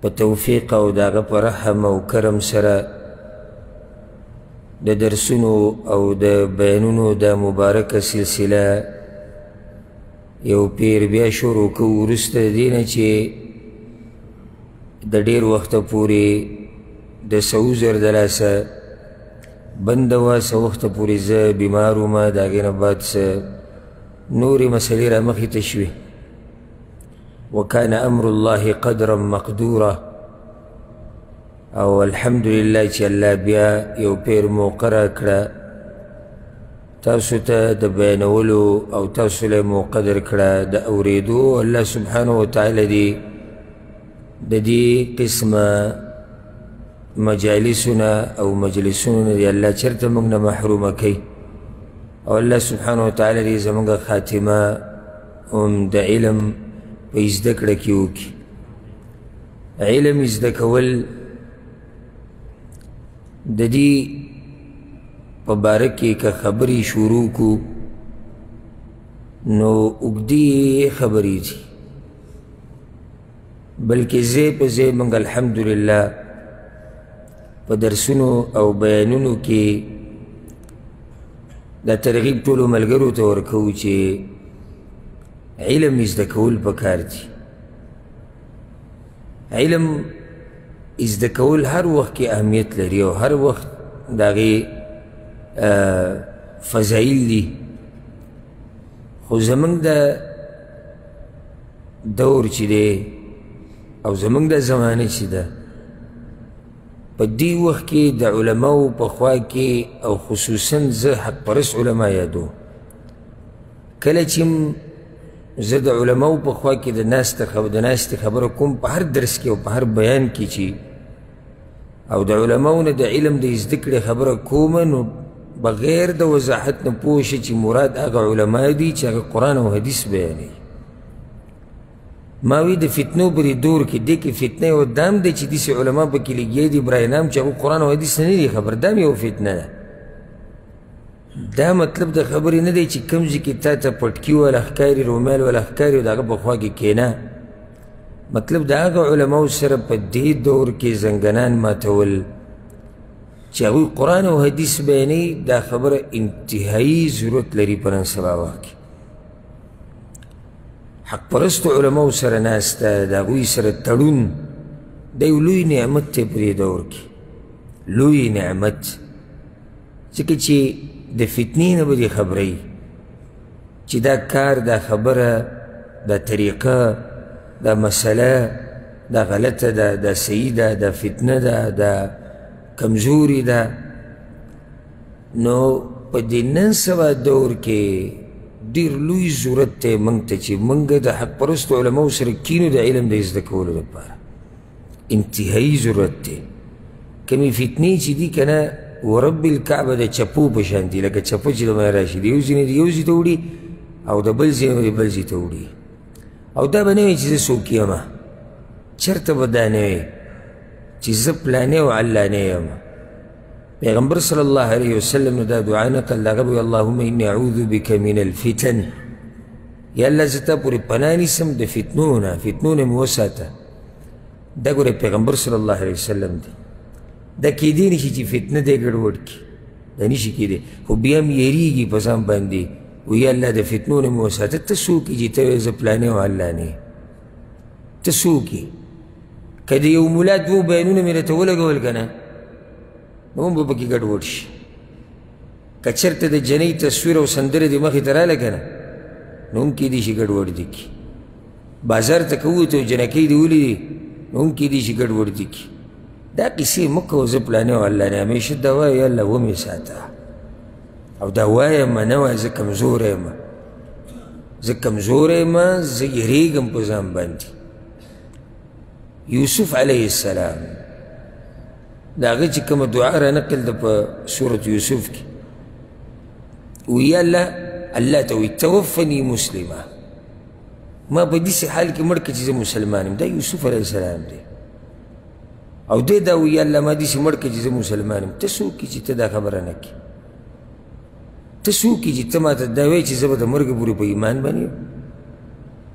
په توفیق او داغه په رحم او کرم سره د درسونو او د بیانونو دا مبارکه سلسله یو پیر بیا شروع کو وروسته دی نه چې د ډیر وخته پورې د سو زر د لاسه بنده وه څه وخته پورې زه بیمار وم د هغې نه بعد څه نورې مسلې رامخې ته شوې وکان امر الله قدرا مقدورا او الحمدلله چې الله بیا یو پیر موقع راکړه تاسو ته د بیانولو او تاسو له موقع درکړه د اورېدو الله سبحانه وتعالی دې د دې قسمه مجالسونه او مجلسونه دې الله چېرته موږ نه محرومه کوي او الله سبحانه وتعالی دې زموږ خاتمه هم د علم په زده کړه کې وکړي علم زده کول د دې په باره کې که خبرې شروع کو نو اوږدې خبرې دي بلکې زه په زه موږ الحمدلله په درسونو او بیانونو کې دا ترغیب ټولو ملګرو ته ورکوو چې علم زده کول پکار دي علم زده کول هر وخت کې اهمیت لري او هر وخت د هغې فضایل دي خو زمونږ د دور چې دی او زمونږ د زمانه چې ده په دې وخت کې د علماو په خوا کې او خصوصا زه حق پرست علما یادو کله چې زه د علماو په خوا کې د ناست د ناستې خبره کوم په هر درس کې او په هر بیان کې چې او د علماو نه د علم د زده کړې خبره کوم نو بغیر د وضاحت نه پوه شي چې مراد هغه علما دي چې هغه قرآن او حدیث بیانوي ما وی د فتنو پرې دور کې دې کې فتنه یو دام دی چې داسې علما پکې لګیا دي برای نام چې هغه قرآن او حدیث نه دي خبر دام یو فتنه ده دا مطلب د خبرې نه دی چې کوم ځای کې تا ته پټکي والا ښکاري رومیل والا ښکاري او د هغه په خوا کې کښېنه مطلب د هغه علماو سره په دې دور کې زنګنان ماتول چې هغوی قرآن او حدیث بیانوي دا خبره انتهایی ضرورت لري په نن سبا وخت کې حق پرستو علماو سره ناسته د هغوی سره تړون دا یو لوی نعمت دی په دې دور کې لوی نعمت ځکه چې د فتنې نه به دې خبروي چې دا کار دا خبره دا طریقه دا مسله دا غلطه ده دا صحیح ده دا فتنه ده دا کمزوري ده نو په دې نن سبا دور کې ډیر لوی ضرورت دی موږ ته چې موږ د حق پرستو علماو سره کینو د علم د زده کولو لپاره انتهایی ضرورت دی کمی فتنی چی دی کنه و رب الكعبه د چپو پشان دی لکه چپو چی د مای راشی دی یو زینی دی یو زی ته وړي او د بل زینی دی بل زی ته وړي او دا به نه وي چې زه څوک یم چېرته به دا نه وي چې زه پلانی او علانی یم پیغمبر صلی الله علیه وسلم دا دعا نقل دغه اللهم انی اعوذ بک من الفتن یا الله زه تا پورې پناه نیسم د فتنو نه فتنو نه مې وساته دا ګوره پیغمبر صلی الله علیه وسلم دی دا کیدی نشي چې فتنه دی ګډوډ کړي دا نشي کیدی خو بیا هم یریږي په ځان باندې وی الله د فتنو نه مې وساته ته څوک یې چې ته وایې زه پلانی او الله نه ته څوک یې که د یو ملا دوو بیانونه مې راته ولګول که نه نو هم به پکې ګډوډ شي که چېرته د جنۍ تصویر او سندرې دې مخې ته راغله که نه نو هم کېدای شي ګډوډ دي کړي بازار ته که ووتې او جنکۍ دې ولیدې نو هم کېدای شي ګډوډ دي کړي دا قصې مه کوه زه پلانې او الله نه همېشه دا وایم یا الله ومې ساته او دا وایم نه وایه زه کمزوری یم زه کمزوری یم زه یېرېږم په ځان باندې یوسف علیه السلام د هغه چې کومه دعا را نقل ده په سورت یوسف کې وی الله الله ته وی توفني مسلمه ما په داسې حال کې مړ کړه چې زه مسلمان یم دا یوسف علیه السلام دی او دی دا وی الله ما داسې مړ کړه چې زه مسلمان یم ته څوک چې ته دا خبره نه کړې ته څوک چې ته ما ته دا وایې چې زه به د مرګ پورې په ایمان باندې یم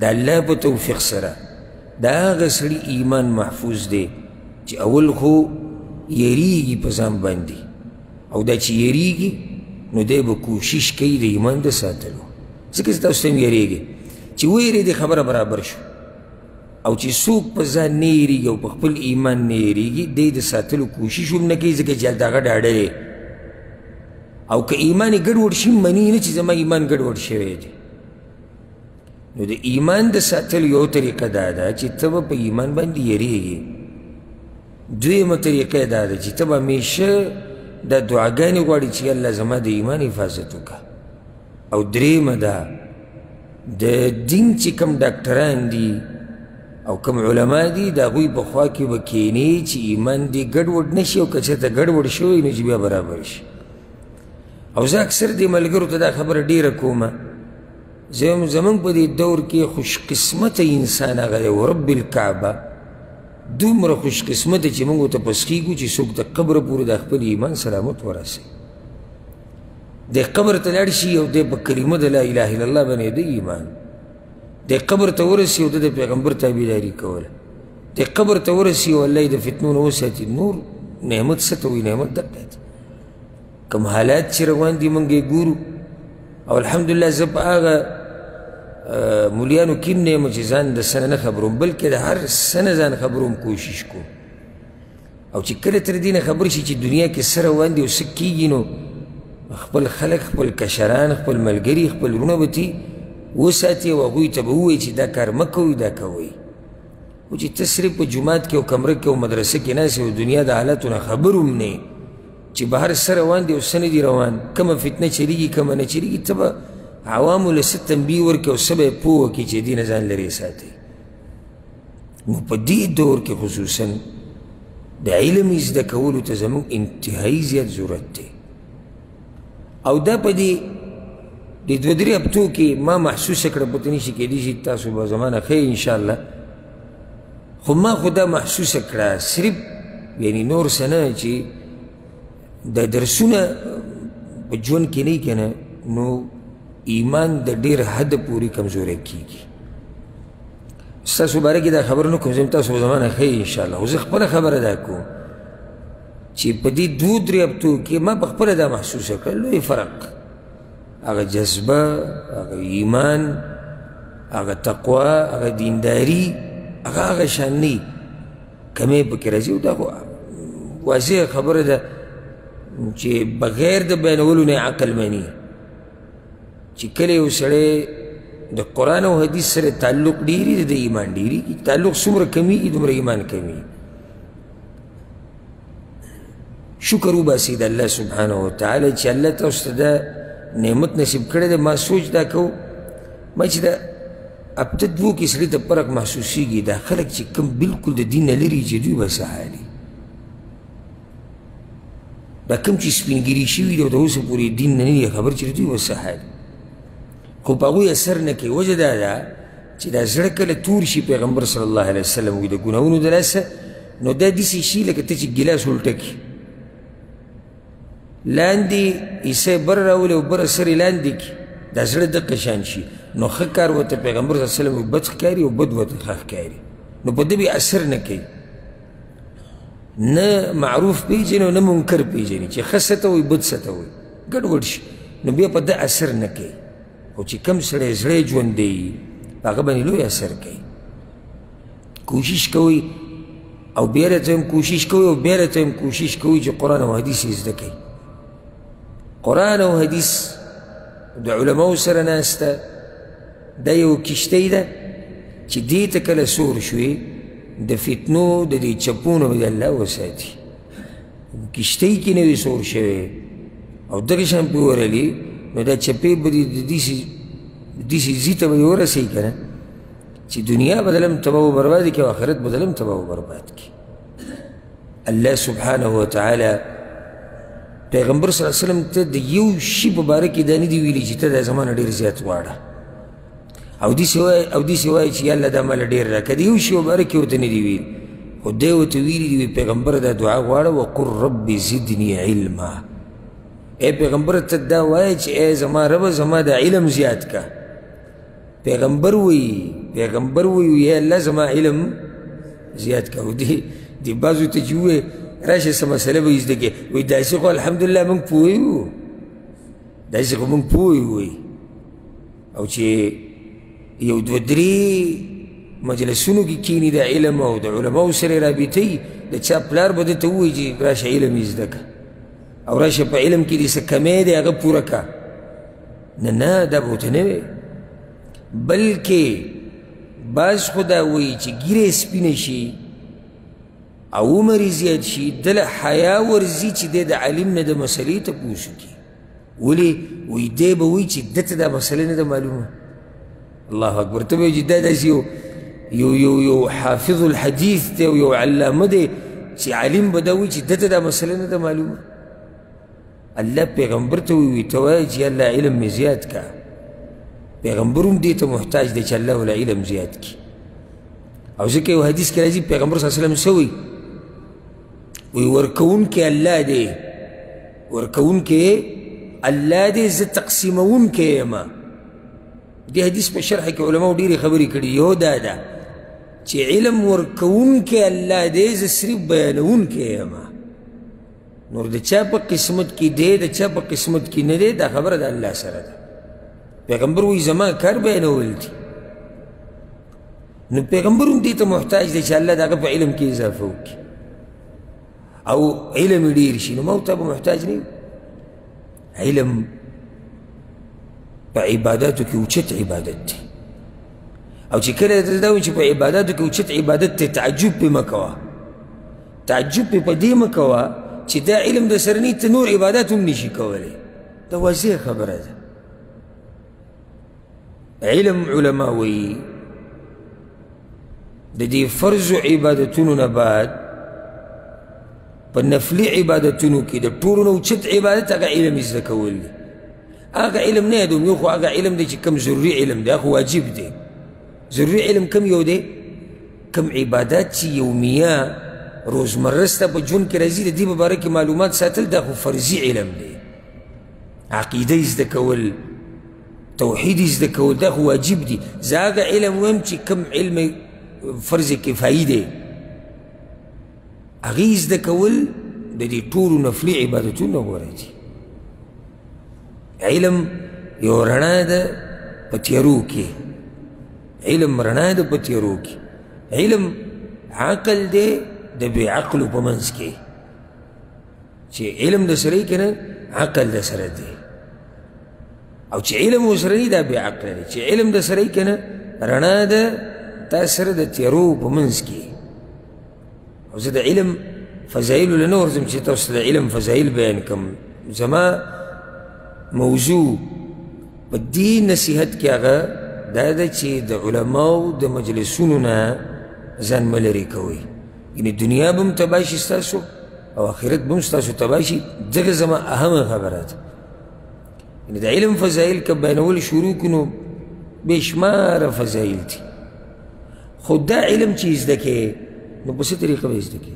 د الله په توفیق سره د هغه سړي ایمان محفوظ دی چې اول خو یریږي په ځان باندې او دا چې یریږي نو دی به کوشش کوي د ایمان د ساتلو ځکه چې تاسو ته هم یریږي چې ویرېدې خبره برابر شو او چې څوک په ځان نه یریږي او په خپل ایمان نه یریږي دی د ساتلو کوشش هم نه کوي ځکه چې هلته هغه ډاډه دی او که ایمان یې ګډوډ شي مني نه چې زما ایمان ګډوډ شوی دی نو د ایمان د ساتل یو طریقه دا ده چې ته به په ایمان باندې یریږي دویمه طریقه دا ده چې ته به همیشه دا دعاګانې غواړي چې الله زما د ایمان حفاظت وکړه او دریمه ده د دین چې کوم ډاکټران دي او کوم علما دي د هغوی په خوا کې به کینې چې ایمان دې ګډوډ نه شي او که چېرته ګډوډ شوی نو چې بیا برابر شي او زه اکثر دې ملګرو ته دا خبره ډیره کوم زه هم زمونږ په دې دور کې خوش قسمت انسان هغه دی ورب الکعبه دومره خوش قسمت چې موږ ته پسخیږو چې څوک د قبر پورې د خپل ایمان سلامت ورسي د قبر ته لاړ شي او د په کلمه د لا اله الا الله باندې د ایمان د قبر ته ورسي او د پیغمبر تابعداري کوله د قبر ته ورسي او الله د فتنو نه وساتي نور نعمت ستوي نعمت دقت کوم حالات چې روان دي مونږ یې ګورو او الحمدلله زه په هغه مولیانو کیم نه یم چې ځان د سنه نه خبروم بلکې د هر سنه ځان خبروم کوشش کوم او چې کله تر دې نه خبر شي چې دنیا کې څه روان دي او څه کېږي نو خپل خلک خپل کشران خپل ملګري خپل وروڼه به تي وساتي او هغوی ته به ووایي چې دا کار مه کوئ دا کوئ او چې ته صرف په جومات کې او کمره کې او مدرسه کې ناست او دنیا د حالاتو نه خبر هم نه چې بهر څه روان دی او څه نه دي روان کومه فتنه چلیږي کومه نه چلیږي ته به عوامو له څه تنبیه ورکړې او څه به یې پوه وکړي چې دې نه ځان لرې ساتي نو په دې دور کې خصوصا د علم زده کولو ته زموږ انتهایی زیات ضرورت دی او دا په دې د دوه درې هفتو کې ما محسوسه کړه پته نه شي کېدای شي تاسو به زما نه ښه انشاءالله خو ما خو دا محسوسه کړه صرف یعنی نور څه نه چې د درسونه په ژوند کې نه که نه نو ایمان د ډېر حد پورې کمزوری کېږي ستاسو باره کې دا خبره نه کوم زم تاسو به زما نه ښه انشاءالله خو زه خپله خبره دا کوم چې په دې دو درې هفتو کې ما په خپله دا محسوسه کړه لوی فرق هغه جذبه هغه ایمان هغه تقوا هغه دینداری هغه هغه شان نه کمی پکې راځي او دا خو واضح خبره ده چې بغیر د بیانولو نه عقل مني چې کله یو سړی د قرآن او حدیث سره تعلق ډیری د ایمان ډیری تعلق څومره کمیږي دومره ایمان کمیږي شکر وباسي د الله سبحانه وتعالی چې الله تاسو ته دا نعمت نصیب کړی دی ما سوچ دا کوو ما چې دا هفته دوو کې سړي ته فرق محسوسېږي دا خلک چې کوم بلکل د دین نه لري چې دوی به څه حال دا کوم چې سپینګیري شوي دي او تر اوسه پورې دین نه نه خبر چې دوی به څه حال خو په هغوی اثر نه کوي وجه دا ده چې دا زړه کله تور شي پیغمبر صلی الله علیه وسلم وي د ګناهونو د لاسه نو دا داسې شي لکه ته چې ګیلاس الټه کړي لاندې عیسی بر راولي او بره سرې لاندې کړي دا زړه دقه شان شي نو ښه کار ورته پیغمبر صلی الله علیه وسلم بد ښکاري او بد ورته ښه ښکاري نو په دې به اثر نه کوي نه معروف پیژني او نه منکر پیژني چې ښه څه ته وایي بد څه ته وایي ګډوډ شي نو بیا په ده اثر نه کوي خو چې کم سړی زړی ژوندی وي په هغه باندې لوی اثر کوي کوشش کوي او بیره ته هم کوشش کوي او بیره ته هم کوشش کوي چې قرآن او حدیث یې زده کوي قرآن او حدیث د علماو سره ناسته دا یو کشتۍ ده چې دې ته کله سور شوې د فتنو د دې چپونو به الله وساتي کشتۍ کې نه وي سور شوی او دغه شان پې ورغلي نو دا چپې به دې د داسې داسې ځي ته به یې ورسوي که نه چې دنیا به دلم تباه و برباد کړي او آخرت به دلم تباه و برباد کړي الله سبحانه وتعالی پیغمبر صلی الله علیه وسلم ته د یو شي په باره کې دا نه دي ویلي چې ته دا زما نه ډېر زیات غواړه او دې سي وای او دې سي وای چې الله دا مال ډیر راکړي دی یو شی وبرکې ورته نه دی ویل خو دی ورته ویلي دی پیغمبر دا دعا غواړه وقل رب زدني علما ای پیغمبر ته دا وایه چې ای زما ربه زما د علم زیات که پیغمبر وایي پیغمبر وایي یا الله زما علم زیات که او دې دې بعضو ته چې ووایې راشه څه مسله به یې زده کړې وایي داسې خو الحمدلله موږ پوه یو داسې خو موږ پوه یو وایي او چې یو دوه درې مجلسونو کې کینی د علم او د علماو سره رابطه د چا پلار به درته ووایي چې راشه علم یې زده کړه او راشه په علم کې دې څه کمی دی هغه پوره کړه نه نه دا به ورته نه وی بلکې بعض خو دا وایي چې ږیره سپینه شي او عمر یې زیات شي دله حیا ورځي چې دی د عالم نه د مسلې تپوس وکړي ولې وایي دی به وایي چې ده ته دا مسله نه ده معلومه الله اکبر ته به چې دا داسې یو یو یو یو حافظ الحدیث دی او یو علامه دی چې عالم به دا وایي چې ده ته دا مسله نه ده معلومه الله پیغمبر ته وایي ته وایه چې الله علم مې زیات کا پیغمبر هم دې ته محتاج دی چې الله ولا علم زیات کړي او ځکه یو حدیث کې راځي پیغمبر صلی الله علیه وسلم څه وایي وایي ورکوونکی الله دی ورکوونکی الله دی زه تقسیموونکی یم دې حدیث په شرح کې علماو ډېرې خبرې کړي یو دا ده چې علم ورکوونکی الله دی زه صرف بیانوونکی یم نور د چا په قسمت کې دی د چا په قسمت کې نه دی دا خبره د الله سره ده پیغمبر وایي زما کار بیانول دي نو پیغمبر هم دې ته محتاج دی چې الله د هغه په علم کې اضافه وکړي او علم یې ډېر شي نو موږ ته به محتاج نه علم په عباداتو کې اوچت عبادت دی او چې کله ته دا وایي چې په عباداتو کې اوچت عبادت دی تعجب پې مه کوه تعجب پې په دې مه کوه چې دا علم د سره ته نور عبادات هم نشي کولی دا واضح خبره ده علم علما وایي د دې فرض عبادتونو نه بعد په نفلي عبادتونو کې د ټولو نه اوچت عبادت هغه علم زده کول دی هغه علم نه یادوم یو خو هغه علم دی چې کوم ضروري علم دی هغه واجب دی ضروري علم کم یو دی کم عبادات چې یومیه روزمره ستا په ژوند کې راځي د دې په باره کې معلومات ساتل دا خو فرضي علم دی عقیده یې زده کول توحید یې زده کول دا خو واجب دي زه هغه علم وایم چې کوم علم فرض کفایي دی هغه یې زده کول د دې ټولو نفلي عبادتونه غوره دي علم یو رڼا ده په تیارو کې علم رڼا ده په تیارو کې علم عقل دی د بې عقلو په منځ کې چې علم د سره کې نه عقل د سره دی او چې علم ورسره نه دا بې عقله دی چې علم د سره کې نه رڼا ده تا سره د تیرو په منځ کې او زه د علم فضایلو له نه ورځم چې تاسو د علم فضایل بیان کړم زما موضوع په دې نصیحت کې هغه دا ده چې د علماو د مجلسونو نه ځان ملرې کوئ یعنی دنیا به هم تباه شي ستاسو او آخرت به هم ستاسو تباه شي ځکه زما اهمه خبره ده یعنی د علم فضایل که بیانول شروع کړو بېشماره فضایل دي خو دا علم چې زده کې نو په څه طریقه به زده کې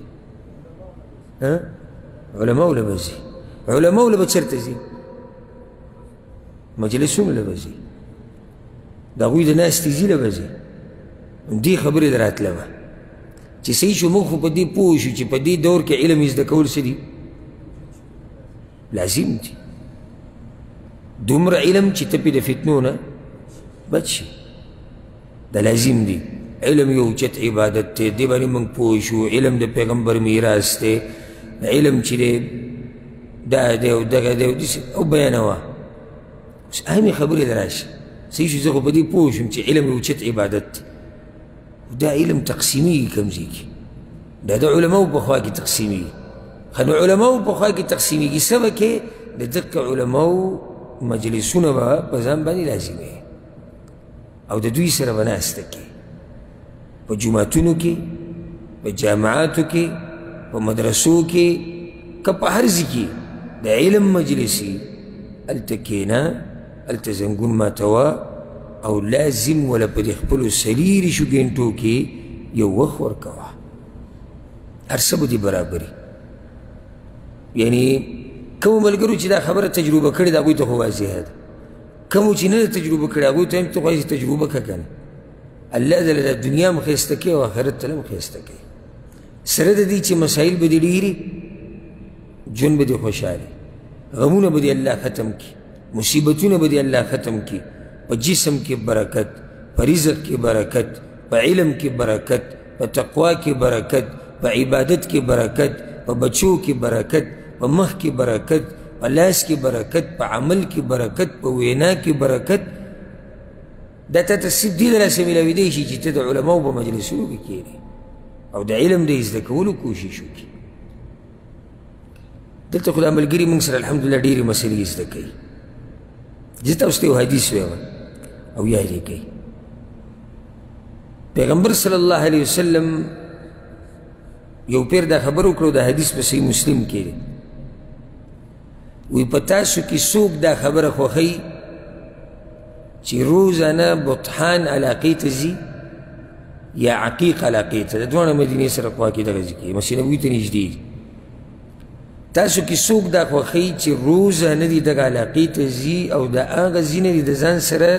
علماو له به ځي علماو له به چېرته ځي مجلسونو له به ځي د هغوی د ناستې ځي له به ځي دې خبرې د راتله وه چې صحیح شو موږ خو په دې پوه شو چې په دې دور کې علم زده کول څه دي لازم دي دومره علم چې ته پې د فتنو نه بچ شي دا لازم دی علم یو چت عبادت ته دی باندې موږ پوه شو علم د پیغمبر میراث دی علم چې دی دا دی او دغه دی او بیانوه اوس اهمې خبرې له راشي صحیح شو زه خو په دې پوه شوم چې علم یو چت عبادت دی دا علم تقسیمیږي کوم ځای کې دا د علماو په خوا کې تقسیمیږي خو د علماو په خوا کې تقسیمیږي څه به کې د دقه علماو مجلسونه به په ځان باندې لازموي او د دوی سره به ناسته کې په جوماتونو کې په جامعاتو کې په مدرسو کې که په هر ځای کې د علم مجلسي هلته کښېنه هلته زنګون ماتوه او لازم ولا په دې خپلو څلېرشو ګنټو کې یو وخت ورکوه هر څه به دې برابري یعنی کومو ملګرو چې دا خبره تجربه کړې ده هغوی ته خو واضحه ده کوم چې نه تجربه کړی هغوی ته هم ته غواړې چې تجربه کړه که نه الله دې له دنیا هم ښایسته کوي او آخرت ته هم ښایسته کوي سره د دې چې مسایل به دې ډېري ژوند به دې خوشحالي غمونه به دې الله ختم کړي مصیبتونه به دې الله ختم کړي په جسم کې برکت په رزق کې برکت په علم کې برکت په تقوا کې برکت په عبادت کې برکت په بچو کې برکت په مخ کې برکت په لاس کې برکت په عمل کې برکت په وینا کې برکت دا ته ته سدي د لاسه میلاویدی شي چې ته د علماو په مجلسونو کې کښېنې او د علم د زده کولو کوشش وکړي دلته خو دا ملګري موږ سره الحمدلله ډېرې مسلې زده کوي زه تاسو ته یو حدیث وایم او یا یې کوي پیغمبر صلی الله علیه وسلم یو پیر دا خبر وکړو دا حدیث په صحیح مسلم کې دی وی په تاسو کې څوک دا خبره خوښوي چې روزانه بطحان علاقې ته ځي یا عقیق علاقې ته د دواړه مدینې سره خوا کې دغه ځای کې مسجد نبوي ته نږدې دي تاسو کې څوک دا خوښوي چې روزانه دي دغه علاقې ته ځي او د هغه ځینې دي د ځان سره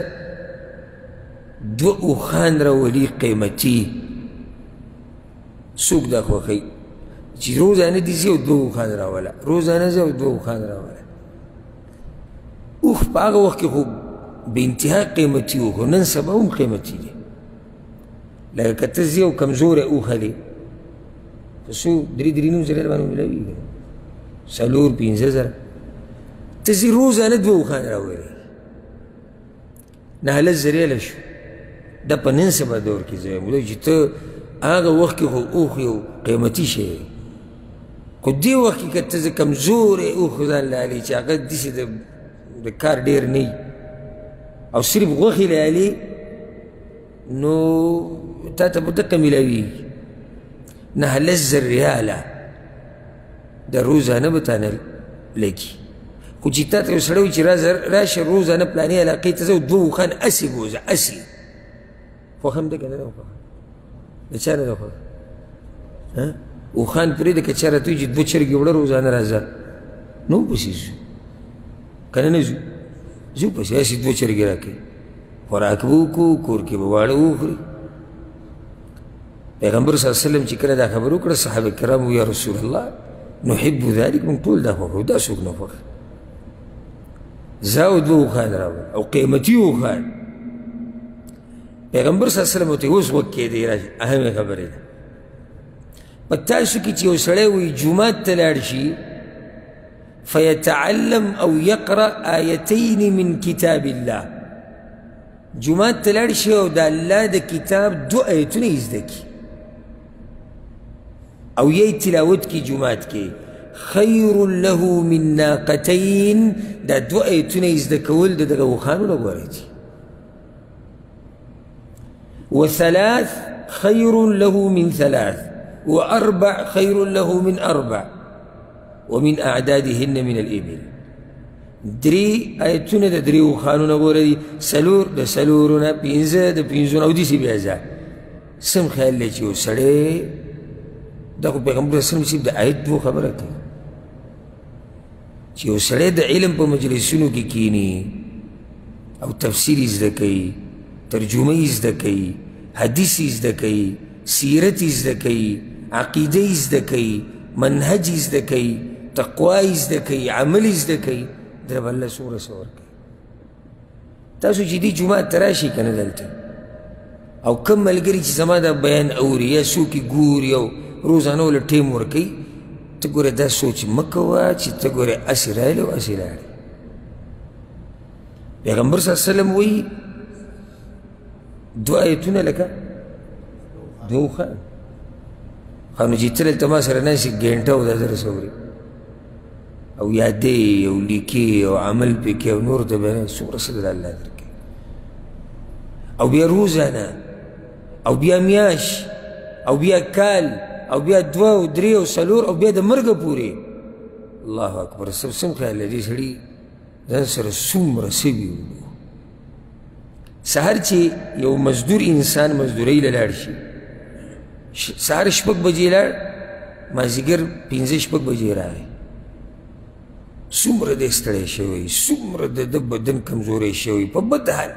دوه اوښان راولي قیمتي څوک دا خوښوي چې روزانه دي ځي او دوه اوښان راوله روزانه ځي او دوه اوښان راوله اوښ په هغه وخت کې خو بې انتها قیمتي و خو نن سبا هم قیمتي دی لکه که ته ځې او کمزوری اوښه دی په څو درې درې نیم زره باندې ملاوېږي څلور پنځه زره ته ځې روزانه دوه اوښان راولې نه هلک زریلی شو دا په نن سبا دور کې زه وایم چې ته هغه وخت کې خو اوښ یو قیمتي شی دی خو دې وخت کې که ته زه کمزوری اوښ ځان لالې چې هغه داسې د کار ډېر نه او صرف غوښې لالې نو تا ته په دقه میلاویږي نهلز الرياله د روزانه به تانه لګي خو چې تا ته یو سړی چې راشه روزانه پلانې علاقې ته ځه دوه اوښان هسې بوځه هسې خوښه هم ده که نه ده خوښه د چا نه ده خوښه اوښان پرېږده که چا راته وایي چې دوه چرګې وړه روزانه راځه نو هم پسې ځو که نه نه ځو ځو پسې هسې دوه چرګې راکړي خوراک به وکړو کور کې به واړه وخوري پیغمبر صلی الله علیه وسلم چې کله دا خبر وکړه صحابه کرام یا رسول الله نحب ذلك من ټول دا خوښو دا څوک نه خوښ زاو دوه اوښان راوړه او قیمتي اوښان پیغمبر صلی الله علیه وسلم ورته اوس غوږ کېدی راځي اهمې خبرې ده په تاسو کې چې یو سړی وایي جومات ته لاړ شي فیتعلم او یقرأ آیتین من کتاب الله جماعت ته لاړ شي او د الله د کتاب دو آیتونه یې زده کړي او یې تلاوت کړي جماعت کې خیر له من ناقتین دا دو آیتونه یې زده کول د دغه وخانو نه غوره دي وثلاث خیر له من ثلاث واربع خیر له من اربع ومن اعدادهن من الابل درې آیتونه د دریو خانونه ګوره دي څلور د څلورو نه پنځه د پنځو نه او داسې بیا ځه سم خیال دی چې یو سړی دا خو پیغمبر اسلم صاحب د آیت دوه خبره کوي چې یو سړی د علم په مجلسونو کې کینی او تفسیر یې زده کوي ترجمه یې زده کوي حدیث یې زده کوي سیرت یې زده کوي عقیده یې زده کوي منهج یې زده کوي تقوا یې زده کوي عمل یې زده کوي در به الله څومره څه ورکوي تاسو چې دې جومات ته راشئ که نه دلته او کم ملګري چې زما دا بیان اوري یا څوک یې ګوري او روزانه له ټیم ورکوي ته ګوره دا سوچ مه کوه چې ته ګوره هسې راغلې او هسې لاړې پیغمبر صلی الله علیه وسلم وایي دو آیتونه لکه دو خان خانو چې تل ته ما سره ناشي ګنټه او د درس اوري او یادې او لیکي او عمل پکې او نور ته به څومره څه د الله درکې او بیا روزانه او بیا میاش او بیا کال او بیا دوه او درې او څلور او بیا د مرګه پورې الله اکبر سم سم خیال لري سړي دا سره څومره څه وي سهار چې یو مزدور انسان مزدورۍ له لاړ شي سهار شپږ بجې لاړ مازدیګر پنځه شپږ بجې راغی څومره دی ستړی شوی څومره د ده بدن کمزوری شوی په بد حال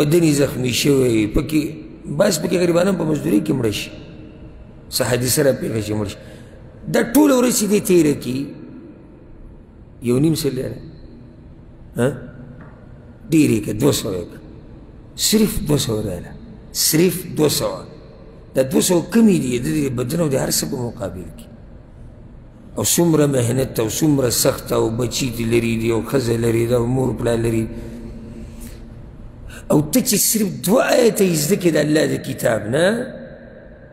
بدن یې زخمی شوی پکې بس پکې غریبانان په مزدورۍ کې مړه شي څه حادثه راپېښه شي مړه شي د ټول ورځ دې تیر کی یو نیم سل لري ها ډیرې کې دوه سوه یې صرف دوه سوه راله صرف دوه سوه دا دوه سوه کمې دي د دې بدن او د هر څه په مقابل کې او څومره محنت او څومره سخت او بچی دې لري دي او ښځه لري ده او مور پلا لري او ته چې صرف دوه آیته یې زده کې د الله د کتاب نه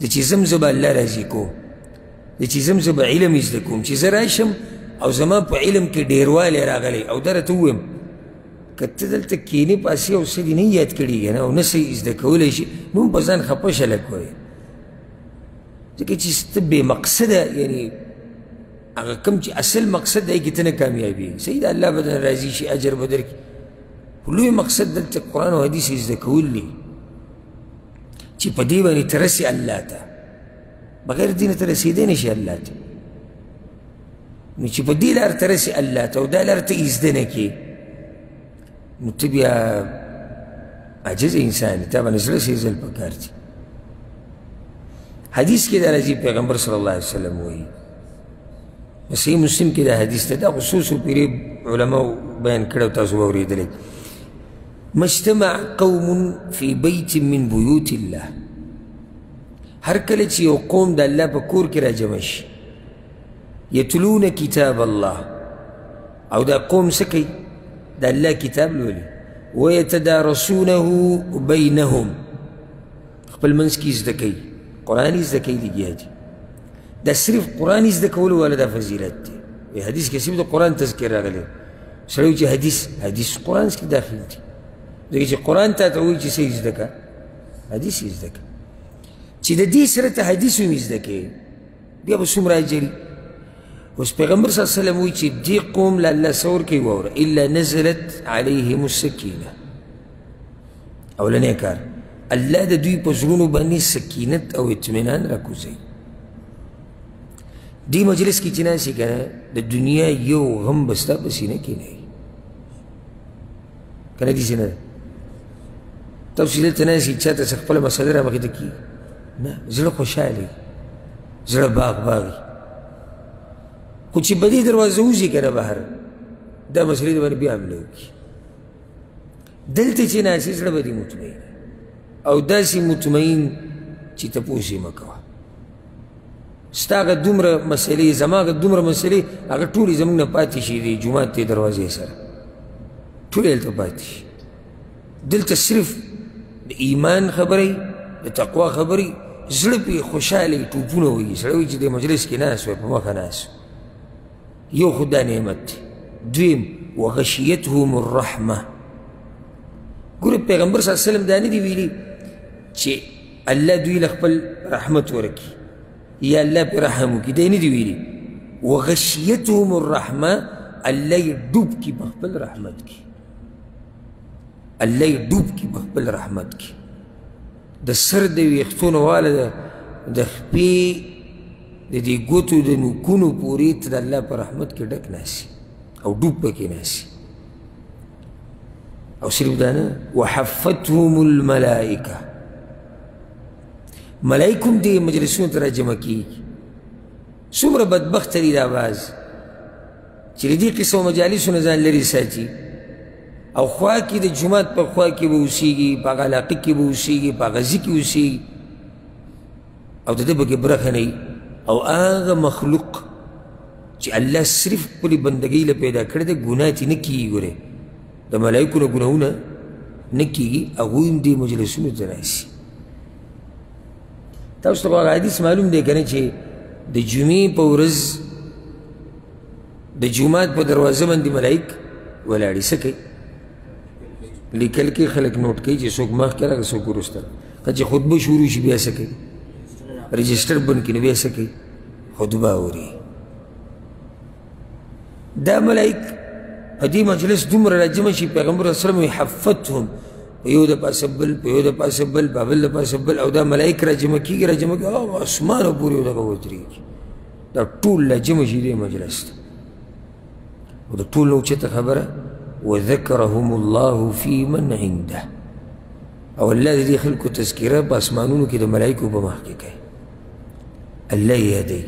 د چې زم زه به الله راضي کوم د چې زم زه به علم زده کوم چې زه راشم او زما په علم کې ډېروالی راغلی او دا راته ووایم که ته دلته کینې پاسې او څه دې نه یاد کړي که نه او نه څه زده کولی شي نو هم په ځان خپه شه لږ وایې ځکه چې ته بې مقصده یعنې هغه کوم چې اصل مقصد دی کې ته نه کامیابېږي صحیح ده الله به درنه راضي شي اجر به درکړي خو لوی مقصد دلته قرآن او حدیث یې زده کول دي چې په دې باندې ته رسې الله ته بغیر دې نه ته رسېدی نه شي الله ته نو چې په دې لار ته رسې الله ته او دا لار ته یې زده نه کړې نو ته بیا عاجز انسان یې تا باندې زړه سېزل پکار دي حدیث کې دا راځي پیغمبر صلی الله علیه وسلم وایي په صحیح مسلم کې دا حدیث ته دا خصوصو پیرې علماو بیان کړی او تاسو به اورېدلی مجتمع قوم فی بیت من بیوت الله هر کله چې یو قوم د الله په کور کې راجمع شي یتلون کتاب الله او دا قوم څه کوي د الله کتاب لولي ویتدارسونه بینهم خپل منځ کې زده کوي قرآن یې زده کوي لګیا دي دا صرف قرآن زده کولو والا دا فضیلت دی وی حدیث کې صرف د قرآن تذکر راغلی سړی چې حدیث حدیث قرآن کې داخل دی ځکه چې قرآن تا ته وایي چې څه زده که حدیث یې زده که چې د دې سره ته حدیث هم زده کې بیا به څومره اجري اوس پیغمبر صلی الله علیه وسلم وایي چې دې قوم له الله څه ورکوي واوره الا نزلت علیهم السکینه اولنې کار الله د دوی په زړونو باندې سکینت او اطمینان راکوزوي دې مجلس کې چې ناست که د دنیا یو غم به ستا په سینه کې نه وي که نه داسې نه ده تاسو چې دلته ناست چا ته څه خپله مسله را مخې ته کېږي نه زړه خوشحاله وي زړه باغ باغ وي خو چې بدې دروازه وځي که نه بهر دا مسلې د باندې بیا حمله وکړي دلته چې ناشې زړه به دې مطمئن او داسې مطمئن چې تپوس یې مه کوه ستا هغه دومره مسلې زما هغه دومره مسلې هغه ټولې زموږ نه پاتې شي دې جومات دې دروازې سره ټولې هلته پاتې شي دلته صرف د ایمان خبرې د تقوا خبرې زړه پې خوشحاله ټوپونه وایي سړی وایي چې د مجلس کې ناست وای په مخه ناست یو خو دا نعمت دی دویم وغشیتهم الرحمه ګوره پیغمبر صلی الله علیه وسلم دا نه دي ویلي چې الله دوی له خپل رحمت ورکړي یا الله پرې رحم وکړي دی نه دي ویلي وغشیتهم الرحمه الله یې ډوب کړي په خپل رحمت کې الله یې ډوب کړي په خپل رحمت کې د سر د ویښتونو واله ده د خپې د دې ګوتو د نوکونو پورې ته د الله په رحمت کې ډک ناسي او ډوب پکې ناسي او صرف دا نه وحفتهم الملائکه ملائکه هم دې مجلسونو ته راجمع کېږي څومره بدبخته دي دا بعض چې له دې قسمه مجالسو نه ځان لرې ساتي او خوا کې د جومات په خوا کې به اوسېږي په هغه علاقه کې به اوسېږي په هغه ځي کې اوسېږي او د ده پکې برخه نه او هغه مخلوق چې الله صرف خپلې بندګۍ له پیدا کړی دی ګناه ترې نه کېږي ګورې د ملایکو نه ګناهونه نه کېږي هغوی هم دې مجلسونو ته راشي تاسو ته هغه حدیث معلوم دی کنه چې د جمعې په ورځ د جمعات په دروازه باندې ملائک ولاړې څه کوي لیکل کې خلک نوټ کوي چې څوک مخکې راغی څوک وروسته که چې خطبه شروع شي بیا څه کوي رجسټر بند کړي بیا څه کوي خطبه اوري دا ملائک په دې مجلس دومره راجمع شي پیغمبر صلی الله علیه وسلم حفتهم په یو د پاسه بل په یو د پاسه بل په بل د پاسه بل او دا ملائک راجمع کېږي راجمع کېږي او اسمانو پورې دغه ودرېږي دا ټول راجمع شي دې مجلس ته او د ټول اوچته خبره وذکرهم الله فی من عنده او الله دې خلکو تذکره په اسمانونو کې د ملائکو په مخ کې کوي الله یې یادوي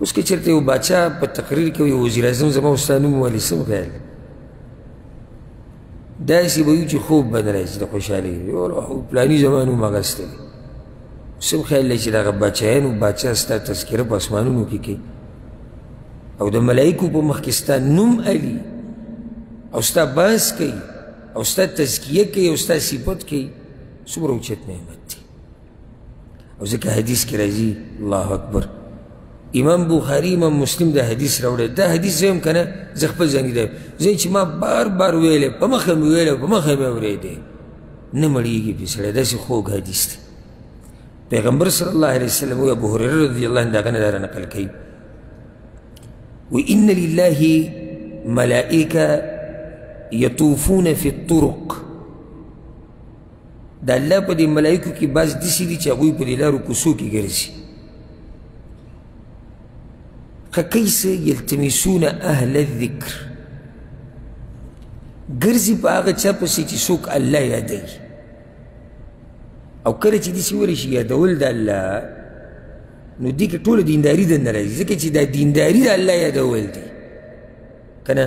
اوس که چېرته یو باچا په تقریر کې یو وزیر اعظم زما او ستا نوم والي څه خیال داسې به وي چې خوب به نه راځي د خوشحالۍ پلاني زما نوم اخیستی څه خیال دی چې دغه باچایانو باچا ستا تذکره په اسمانونو کې کوي او د ملایکو په مخ کې ستا نوم علي او ستا باس کوي او ستا تزکیه کوي او ستا صفت کوي څومره اوچت نعمت دی او ځکه حدیث کې راځي الله اکبر امام بخاری امام مسلم دا حدیث راوړی دا حدیث زه هم که نه زه خپل ځاني دی زه چې ما بار بار ویلی په مخه مې ویلی په مخه مې اورېدی نه مړېږي پې سړی داسې خوږ حدیث دی پیغمبر صلی الله علیه وسلم او ابو هريره رضی الله عنه دغه نه دار نقل کوي و ان لله ملائکه يطوفون في الطرق د الله په دې ملایکو کې بعض داسې دي چې هغوی په دې لارو کوڅو کې ګرځي فکیس یلتمسون اهل الذکر ګرځي په هغه چا پسې چې څوک الله یادوي او کله چې داسې ویلی شي یادول د الله نو دې کې ټوله دینداري دننه راځي ځکه چې دا دینداري د الله یادول دي که نه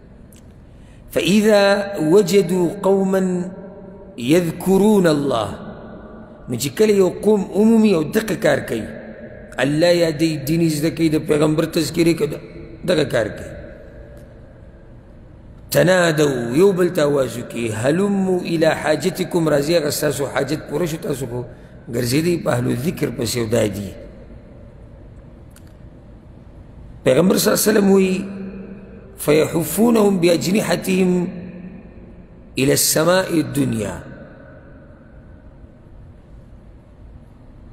فإذا وجدوا قوما يذكرون الله نو چې کله یو قوم عمومي او دقه کار کوي الله یادې دیني زده کوي د پیغمبر تذکرې کوي دغه کار کوي تنادوا یو بل ته آواز وکړي هلمو الی حاجتکم راځي هغه ستاسو حاجت پوره شو تاسو خو ګرځېدئ په اهل ذکر پسې او دا دي پیغمبر صلی الله علیه وسلم وی فیحفونهم باجنحتهم الى السماء الدنیا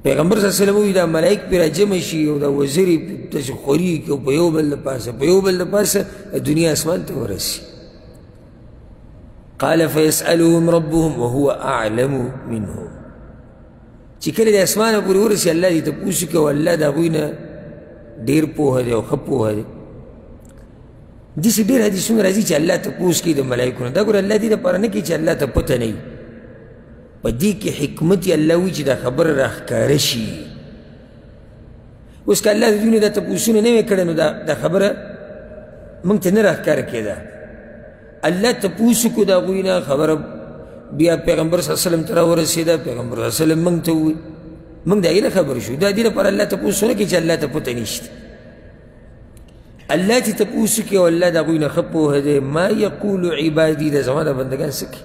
پیغمبر صلی الله علیه وسلم وی دا ملائک پر راجم شي او دا وزیر تاسو خوري کې په یو بل پاسه په یو بل پاسه دنیا اسمان ته ورسي قال فيسألهم ربهم وهو أعلم منهم چې کله د اسمانه پورې ورسي الله دې تپوس وکړي او الله د هغوی نه ډېر پوهه دی او ښه پوهه دی داسې ډېر حدیثونه راځي چې الله تپوس کوي د ملایکو نه دا ګوره الله دې دپاره نه کوي چې الله ته پته نه وي په دې کې حکمت یې الله وي چې دا خبره راښکاره شي اوس که الله د دوی نه دا تپوسونه نه وی کړی نو دا خبره موږ ته نه راښکاره کېده الله تپوس کو دا غوی نه خبره بیا پیغمبر صلی الله علیه وسلم تر ورسیدا پیغمبر صلی الله علیه وسلم مونږ ته وی مونږ دا یې خبر شو دا دې پر الله تپوس نه کی چې الله ته پته نشته الله چې تپوس کی او الله دا غوی نه خپو هده ما یقول عبادی دا زما د بندگان سکی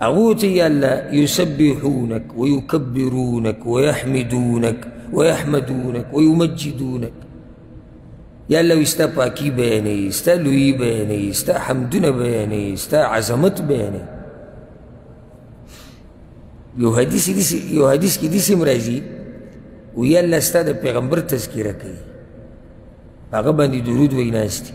هغو ته یې الله یسبحونک ویکبرونک ویحمدونک ویحمدونک ویمجدونک یا الله ستا پاکي بیانوي ستا لویي بیانوي ستا حمدونه بیانوي ستا عظمت بیانوي یو حدیث یو حدیث کې داسې هم راځي وایي الله ستا د پیغمبر تذکره کوي هغه باندې درود وایي ناست دي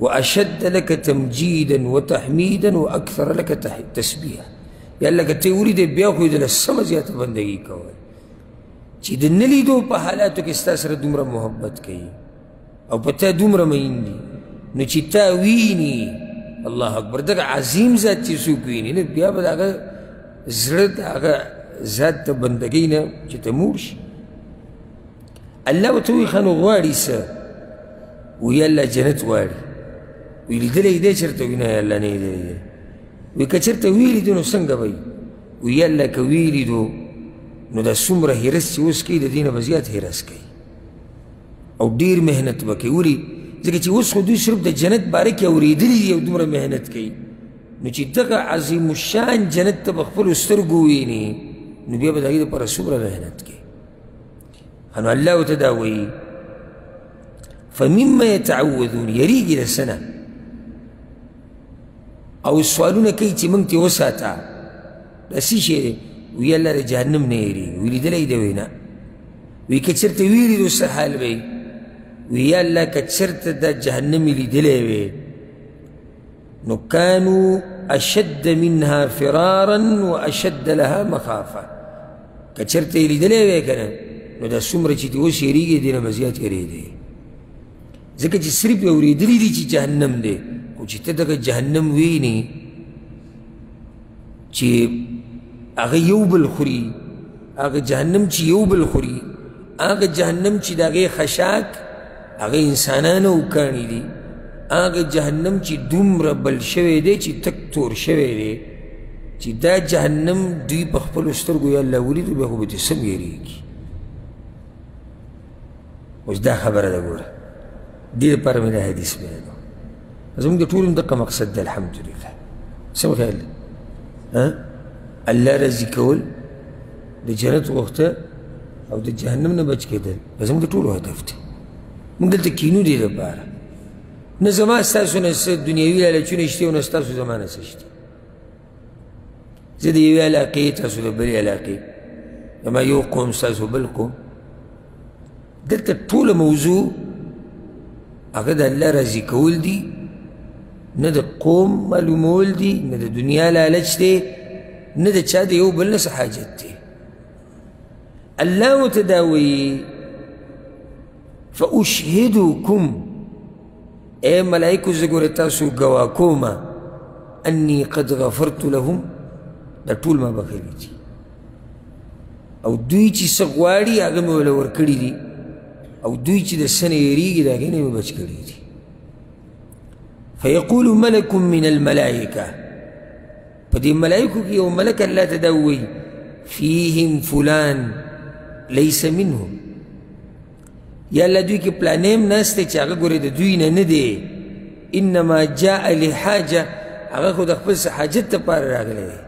واشد لك تمجيدا وتحميدا واكثر لك تسبيحا بیا لکه ته ولیدې بیا خو یې د لسمه زیاته بندګي کوئ چې د نه لیدو په حالاتو کې ستا سره دومره محبت کوي او په تا دومره مین دي نو چې تا ویني الله اکبر دغه عظیم ذات چې څوک ویني نو بیا به د هغه زړه د هغه ذات ته بندګۍ نه چې ته موړ شي الله ورته ووایي ښه نو غواړي څه وایي الله جنت غواړي وایي لیدلی یې دی چېرته وایي نه الله نه یې دی لیدلی وایي که چېرته ویې لیدو نو څنګه به وي وایي الله که ویې لیدو نو دا څومره هرس چې اوس کوي د دې نه به زیات هرس کوي او ډیر مهنت به کوي ولي ځکه چې اوس خو دوی صرف د جنت باره کې اورېدلي دي او دومره مهنت کوي نو چې دغه عظیم الشان جنت ته به خپلو سترګو ویني نو بیا به د هغې دپاره څومره مهنت کوي انو الله ورته دا وایي فمما یتعوذون یریږي د څه نه او سوالونه کوي چې موږ ترې وساته دا څه شی دی وی الله د جهنم نه یریږي وی لیدلی دی وی نه وی که چېرته ویري نو څه حال به وی یا الله که چېرته دا جهنم یې لیدلی وی نو کانو اشد منها فرارا و اشد لها مخافه که چرته یې لیدلی وی که نه نو دا څومره چې دې اوس یېرېږي دې نه به زیات یېرېدی ځکه چې صرف یې اورېدلي دي چې جهنم دی خو چې ته دغه جهنم وینې چې هغه یو بل خوري هغه جهنم چې یو بل خوري هغه جهنم چې د هغې خشاک هغه انسانانو وکاڼي دي هغه جهنم چې دومره بل شوی دی چې تک تور شوی دی چې دا جهنم دوی په خپلو سترګو یا الله ولیدو بیا خو به ترې څنګه یېرېږي اوس دا خبره ده ګوره دې لپاره مې دا حدیث بیانو زموږ د ټولو دقه مقصد دی الحمدلله څه وخیال دی الله راضي کول د جنت غوښته او د جهنم نه بچ کېدل دا زموږ د ټولو هدف دی موږ دلته کینو دې لپاره نه زما ستاسو نه څه دنیوي لالچونه شته او نه ستاسو زما نه څه شته زه د یوې علاقې تاسو د بلې علاقې زما یو قوم ستاسو بل قوم دلته ټوله موضوع هغه د الله راضي کول دي نه د قوم معلومول دي نه د دنیا لالچ دی نه د چا د یو بل نه حاجت دی الله ورته دا وایي فأشهدكم اے ملائکو زګور تاسو گوا کوما انی قد غفرت لهم دا ټول ما بخیلی چی او دوی چی سغواری هغه مې ولا ورکړي دي او دوی چی د سنه یریږي دا غنه مې بچ کړي دي فیقول ملک من الملائکه په دې ملائکو کې یو ملک الله ته دا وایي فیهم فلان لیس منهم یا الله دوی کې پلانې هم نسته چې هغه ګورې د دوی نه نه دی انما جاء لحاجه هغه خو د خپل څه حاجت لپاره راغلی دی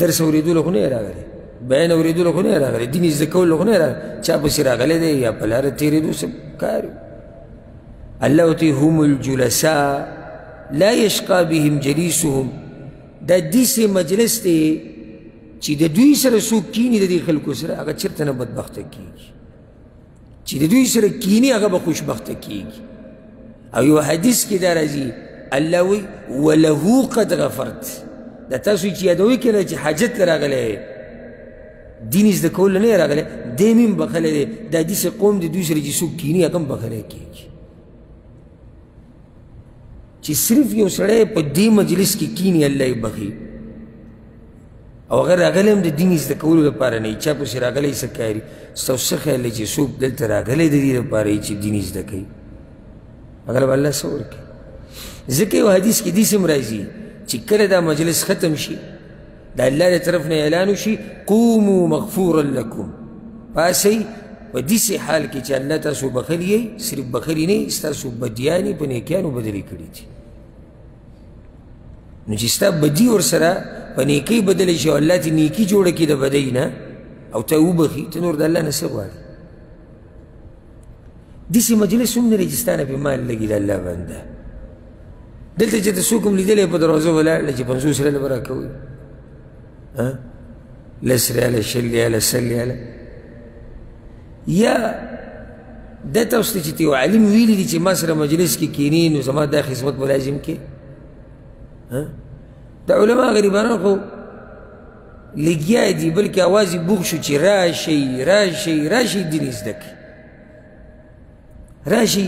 درس اورېدو له خو نه راغلی بیان اورېدو له خو نه راغلی دین یې زده کولو له خو نه راغلی چا پسې راغلی دی یا په لاره تېرېدو څه کار الله ورته هم الجلساء لا یشقا بهم جلیسهم دا داسې مجلس دی چې د دوی سره څوک کینی د دې خلکو سره هغه چېرته نه بدبخته کیږي چې د دوی سره کینی هغه به خوشبخته کیږي او یو حدیث کې دا راځي الله وی وله قد غفرت دا تاسو چې یادوي کنه چې حاجت راغلی دین زده کول نه راغلی دی میم بخلی دی دا داسې قوم د دوی سره چې څوک کینی هغه هم بخلی کیږي چې صرف یو سړی په دې مجلس کې کینی الله یې بخي او هغه راغلی هم د دین زده کولو لپاره نه چا پسې راغلی څه کاري ستاسو څه خیال دی چې څوک دلته راغلی د دې لپاره چې دین زده کوي هغه له الله څه ورکوي ځکه یو حدیث کې داسې هم راځي چې کله دا مجلس ختم شي د الله له طرف نه اعلان وشي قومو مغفورا لکم پاسئ په داسې حال کې چې الله تاسو بخلي یئ صرف بخلي نه ستاسو بدیان یې په نیکیانو بدلې کړي دي نو چې ستا بدي ورسره په نیکۍ بدلې شي او الله تې نیکي جوړه کړي د بدۍ نه او ته وبخي ته نور د الله نه څه غواړې داسې مجلس هم نه دی چې ستا نه پرې مال لګي د الله بنده دلته چې ته څوک هم لیدلی په دروازو ولاړ دی چې پنځوس ریاله به راکوي لس ریاله شل ریاله سل ریاله یا دا تاسو ته چې ته یو عالم ویلي دي چې ما سره مجلس کې کینې نو زما دا خدمت به لازم کې دا علما غریبانان خو لګیا دي بلکې اواز یې بوغ شو چې راشئ راشئ راشئ دین زده کړئ راشي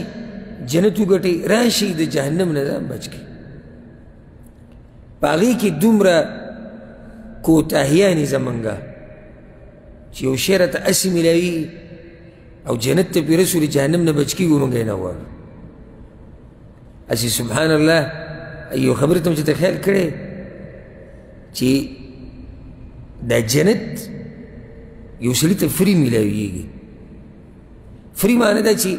جنت وګټي راشي د جهنم نه ځان بچ کړي په هغې کې دومره کوتاهیانې زمونږه چې یو شی راته هسې میلاوي او جنت ته پرې رسولې جهنم نه بچ کېږو مونږ یې نه غواړو اسی سبحان الله یو خبرې ته مې چې ته خیال کړی چې دا جنت یو سړي ته فري میلاویږي فري معنی دا چې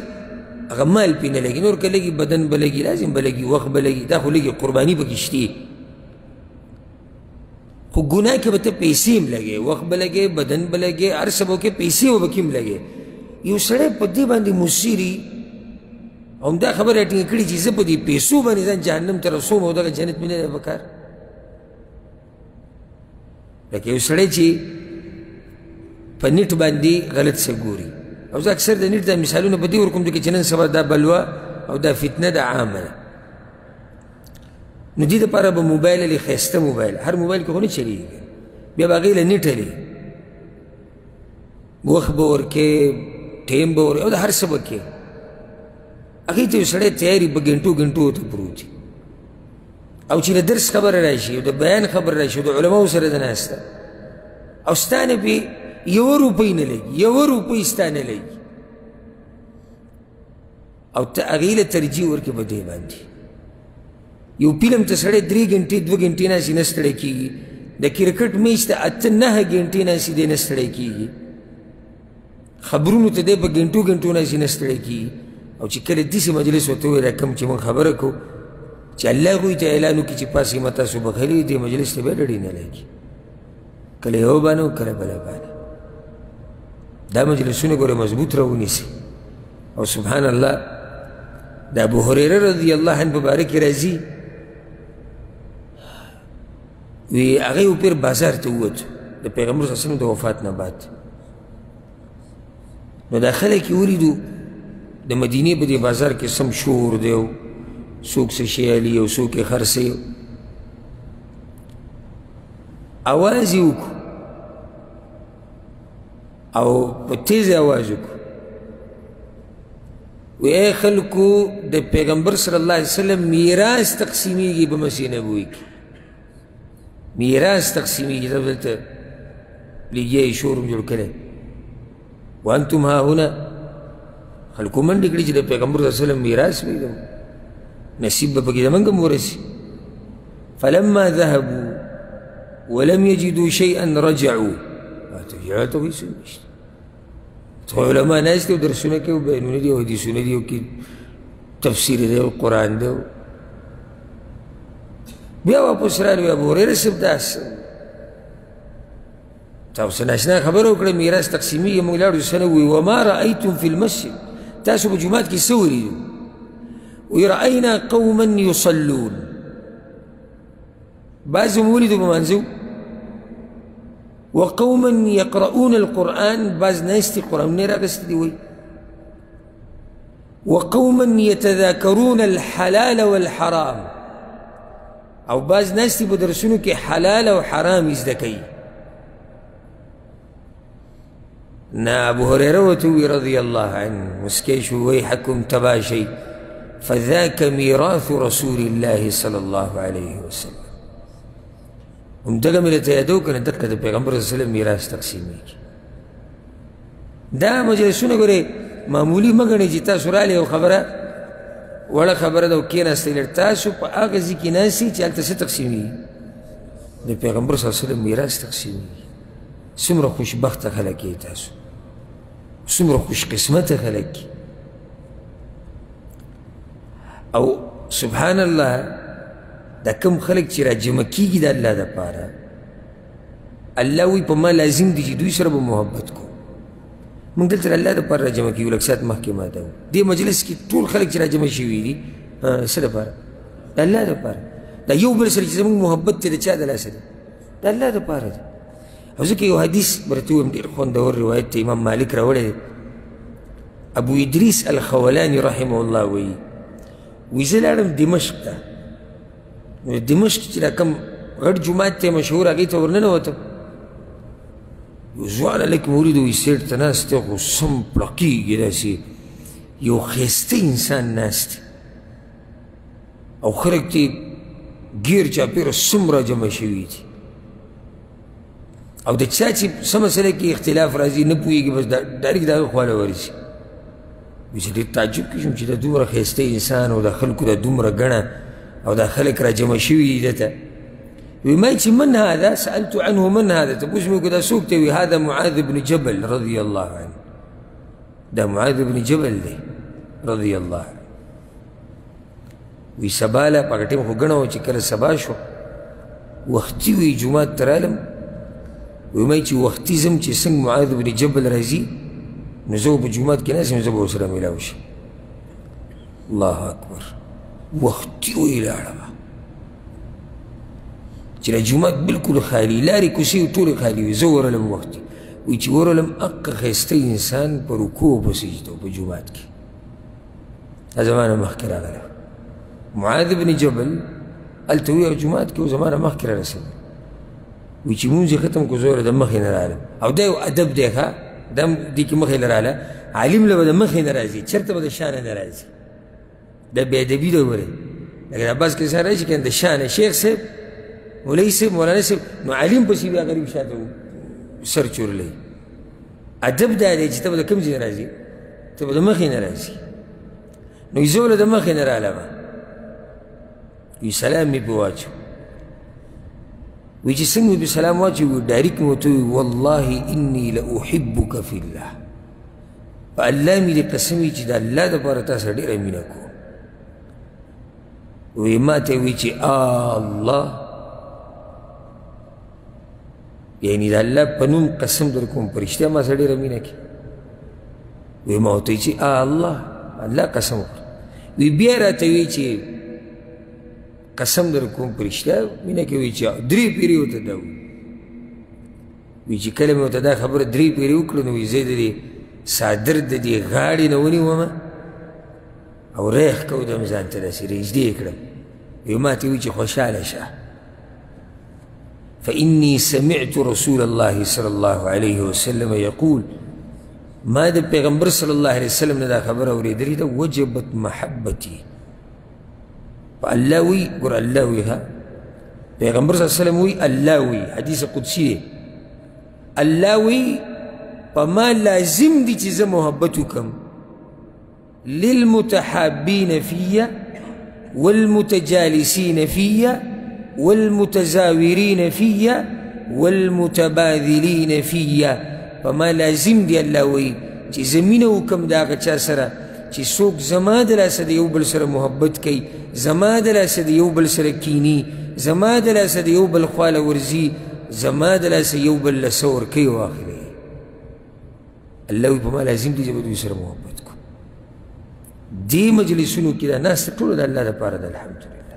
هغه مال پې نه لګي نور که لګي بدن به لګي لازم به لګي وخت به لګي دا خو لګي قرباني پکې شته خو ګناه کې به ته پیسې هم لګې وخت به لګې بدن به لګې هر څه به وکړې پیسې به پکې هم لګې یو سړی په دې باندې مصیري همدا خبره یې ټینګه کړې چې زه په دې پیسو باندې ځان جهنم ته رسوم او دغه جنت مې نه دی په کار لکه یو سړی چې په نیټ باندې غلط څه ګوري او زه اکثر د نیټ دا مثالونه په دې ورکوم چې نن سبا دا بلوه او دا فتنه ده عامه ده نو دې دپاره به موبایل لې ښایسته موبایل هر موبایل کې خو نه چلېږي بیا به هغې له نیټه لې وخت به ورکې ټیم به ورکې او د هر څه به کې هغې ته یو سړی تیاري په ګنټو ګنټو ته پروت وي او چې د درس خبره راشي او د بیان خبره راشي او د علماو سره د ناسته او ستا نه پې یوه روپۍ نه لګي یوه روپۍ ستا نه لګي او ته هغې له ترجیح ورکړې په دې باندې یو فلم ته سړی درې ګنټې دوه ګنټې ناستې نه ستړی کېږي د کرکټ میچ ته اته نهه ګنټې ناستې دی نه ستړی کېږي خبرونو ته دی په ګنټو ګنټو ناستې نه ستړی کېږي او چې کله داسې مجلس ورته وویل کوم چې موږ خبره کړو چې الله هغوی ته اعلان وکړي چې پاسې مه تاسو بخلي دې مجلس ته بیا ډډې نه لګي کله یو باندې کله بل باندې دا مجلسونه ګوره مضبوط راونیسي او سبحان الله د ابو هريره رضی الله عنه مبارک راځي وی هغه یو پیر بازار ته ووت د پیغمبر صلی الله علیه وسلم د وفات نه بعد نو دا خلک یې ولیدو د مدینې په دې بازار کې سم شور دی او څوک څه شی علي او څوک یې خرڅوي اواز یې وکړو او په تیز اواز وکړو وی اے خلکو د پیغمبر صلی الله علیه وسلم میراث تقسیمیږي په مسیح نبوي کې میراث تقسیمیږي دا دلته لګیا یې شور جوړ کړی وانتم ها هنا خلکو منډې کړي چې د پیغمبر صلی الله علیه وسلم میراث وي نصیب به پکې زمونږ هم ورسي فلما ذهبوا ولم يجدوا شيئا رجعوا تجارت کوي څه نشته ته علما ناست دي درسونه کوي بیانونه دي او حدیثونه دي او کې تفسیر دی او قرآن دی بیا واپس راغلي ابو هريره صاحب داسې تاسو ناشنا خبر وکړه میراث تقسیمیږي موږ لاړو سره وی و ما رايتم في المسجد تاسو په جمعات کې څه ولیدو وی راينا قوما يصلون بعضې مو ولیدو په منځو وقوما يقرؤون القرآن بعض ناستي قرآن نه راغستې دي وی وقوما يتذاكرون الحلال والحرام او بعض ناستي په درسونو کې حلال او حرام زده کوي نه ابو هريره ورته ووي رضی الله عنه مسکی شو وایي حکم تبا شي فذاک میراث رسول الله صلی الله علیه وسلم همدغه مې درته یادو که نه دلته د پیغمبر صلی الله علیه وسلم میراث تقسیمېږي دا مجلسونه ګورې معمولي مه ګڼئ چې تاسو رالی یو خبره وړه خبره ده او کېناستئ لږ تاسو په هغه ځي کې ناستئ چې هلته څه تقسیمېږي د پیغمبر صلی الله وسلم میراث تقسیمېږي څومره خوشبخته خلک یې تاسو څومره خوش قسمته خلک او سبحان الله دا کم خلک چې راجمع کېږي د الله دپاره الله وی په ما لازم دي چې دوی سره به محبت کو موږ دلته الله د پر راجمه کیو لکه سات محکمه ده دې مجلس کې ټول خلک چې راجمه شوي دي څه لپاره د الله لپاره دا یو بل سره چې زموږ محبت دی د چا د لاسه دی د الله لپاره دی او ځکه یو حدیث برته ویم ډېر خوندور روایت دی امام مالک راوړی دی ابو ادریس الخولاني رحمه الله وایي وی زه لاړم دمشق ته نو دمشق چې دا کوم غټ جومات دی مشهور هغې ته ورننوتم یو ځوان هلک مې ولید وایي سیټ ته ناست دی خو سم پړقېږي داسې یو ښایسته انسان ناست دی او خلک ته ګیر چاپېره څومره جمع شوي دي او د چا چې څه مسله کې اختلاف راځي نه پوهېږي بس ډایرک د هغه خواله ورځي وی چې ډېر تعجب کې شوم چې دا دومره ښایسته انسان او د خلکو دا دومره ګڼه او دا خلک را جمع شوي دي ده ته وی ما چې من هذا سألت عنه من هذا تپوس مې وکړو دا څوک دی وی هذا معاذ بن جبل رضی الله عنه دا معاذ بن جبل دی رضی الله عنه وی سبا له په ټیم خو ګڼه و چې کله سبا شو وختي وی جمعه ته رالم وی مې چې وختي ځم چې څنګه معاذ بن جبل راځي نو زه په جومات کې ناست یم زه به ورسره میلاو شم الله اکبر وختي وی لاړم چې د جومات بلکل خالي لارې کوڅې ټولې خالي وي زه ورلم وختي وی چې ورلم اقه ښایسته انسان په رکوع او په سجدو په جومات کې دا زمانه مخکې راغلی معاذ بن جبل هلته وی او جومات کې زمانه مخکې را رسېدل وی چې مونځ یې ختم کړو زه د مخې نه راغلم او دا یو ادب دی ښه دا هم دې کې مخې نه راغله عالم له به د مخې نه راځي چېرته به د شا نه نه راځي دا بې ادبي ده ګورې لکه دا بعض کسان راشي که د شا نه شیخ صاحب مولوي صاحب مولانا صاحب نو عالم پسې بیا غریب شاته سر چورلی ادب دا دی چې ته به د کوم ځای نه راځي ته به د مخې نه راځي نو زه له د مخې نه رالمه وی سلام مې پې واچو وی چې څنګه مې پې سلام واچو وی ډایرک مې ورته وی والله اني لاحبک فی الله په الله مې دې قسم وي چې د الله دپاره تا سره ډېره مینه کوم وی ما ته وی چې الله یعنی د الله په نوم قسم در کوم په رښتیا ما سره ډېره مینه کې وی ما ورته چې الله الله قسم وکړ وی بیا راته وی چې قسم در کوم په رښتیا مینه کې وی چې درې پیرې ورته دا وی چې کله مې ورته دا خبره درې پیرې وکړه نو وی زه د دې صادر د دې غاړې نه ونیوم او ریخ کودم ځان ته داسې رېږدې یې کړم وی ما ته وی چې خوشحاله شه فإني سمعت رسول الله صلى الله عليه وسلم يقول ما د پیغمبر صلی الله علیه وسلم نه دا خبره اورېدلې ده وجبت محبتي په الله وی ګور الله وی ها پیغمبر صلی الله علیه وسلم وی الله وی حدیث قدسی دی الله وی په ما لازم دي چې زه محبت وکم للمتحابين في والمتجالسين في والمتزاورين في والمتبادلين في فما لازم دي الله وي چې زمينه وکم دا غچا سره چې څوک زما د لاسه د یو بل سره محبت کوي زما د لاسه د یو بل سره کینی زما د لاسه د یو بل خواله ورځي زما د لاسه یو بل لسور کوي واخلي الله په ما لازم دي چې به دوی سره محبت کو دې مجلسونو کې دا ناسته ټوله د الله دپاره ده الحمدلله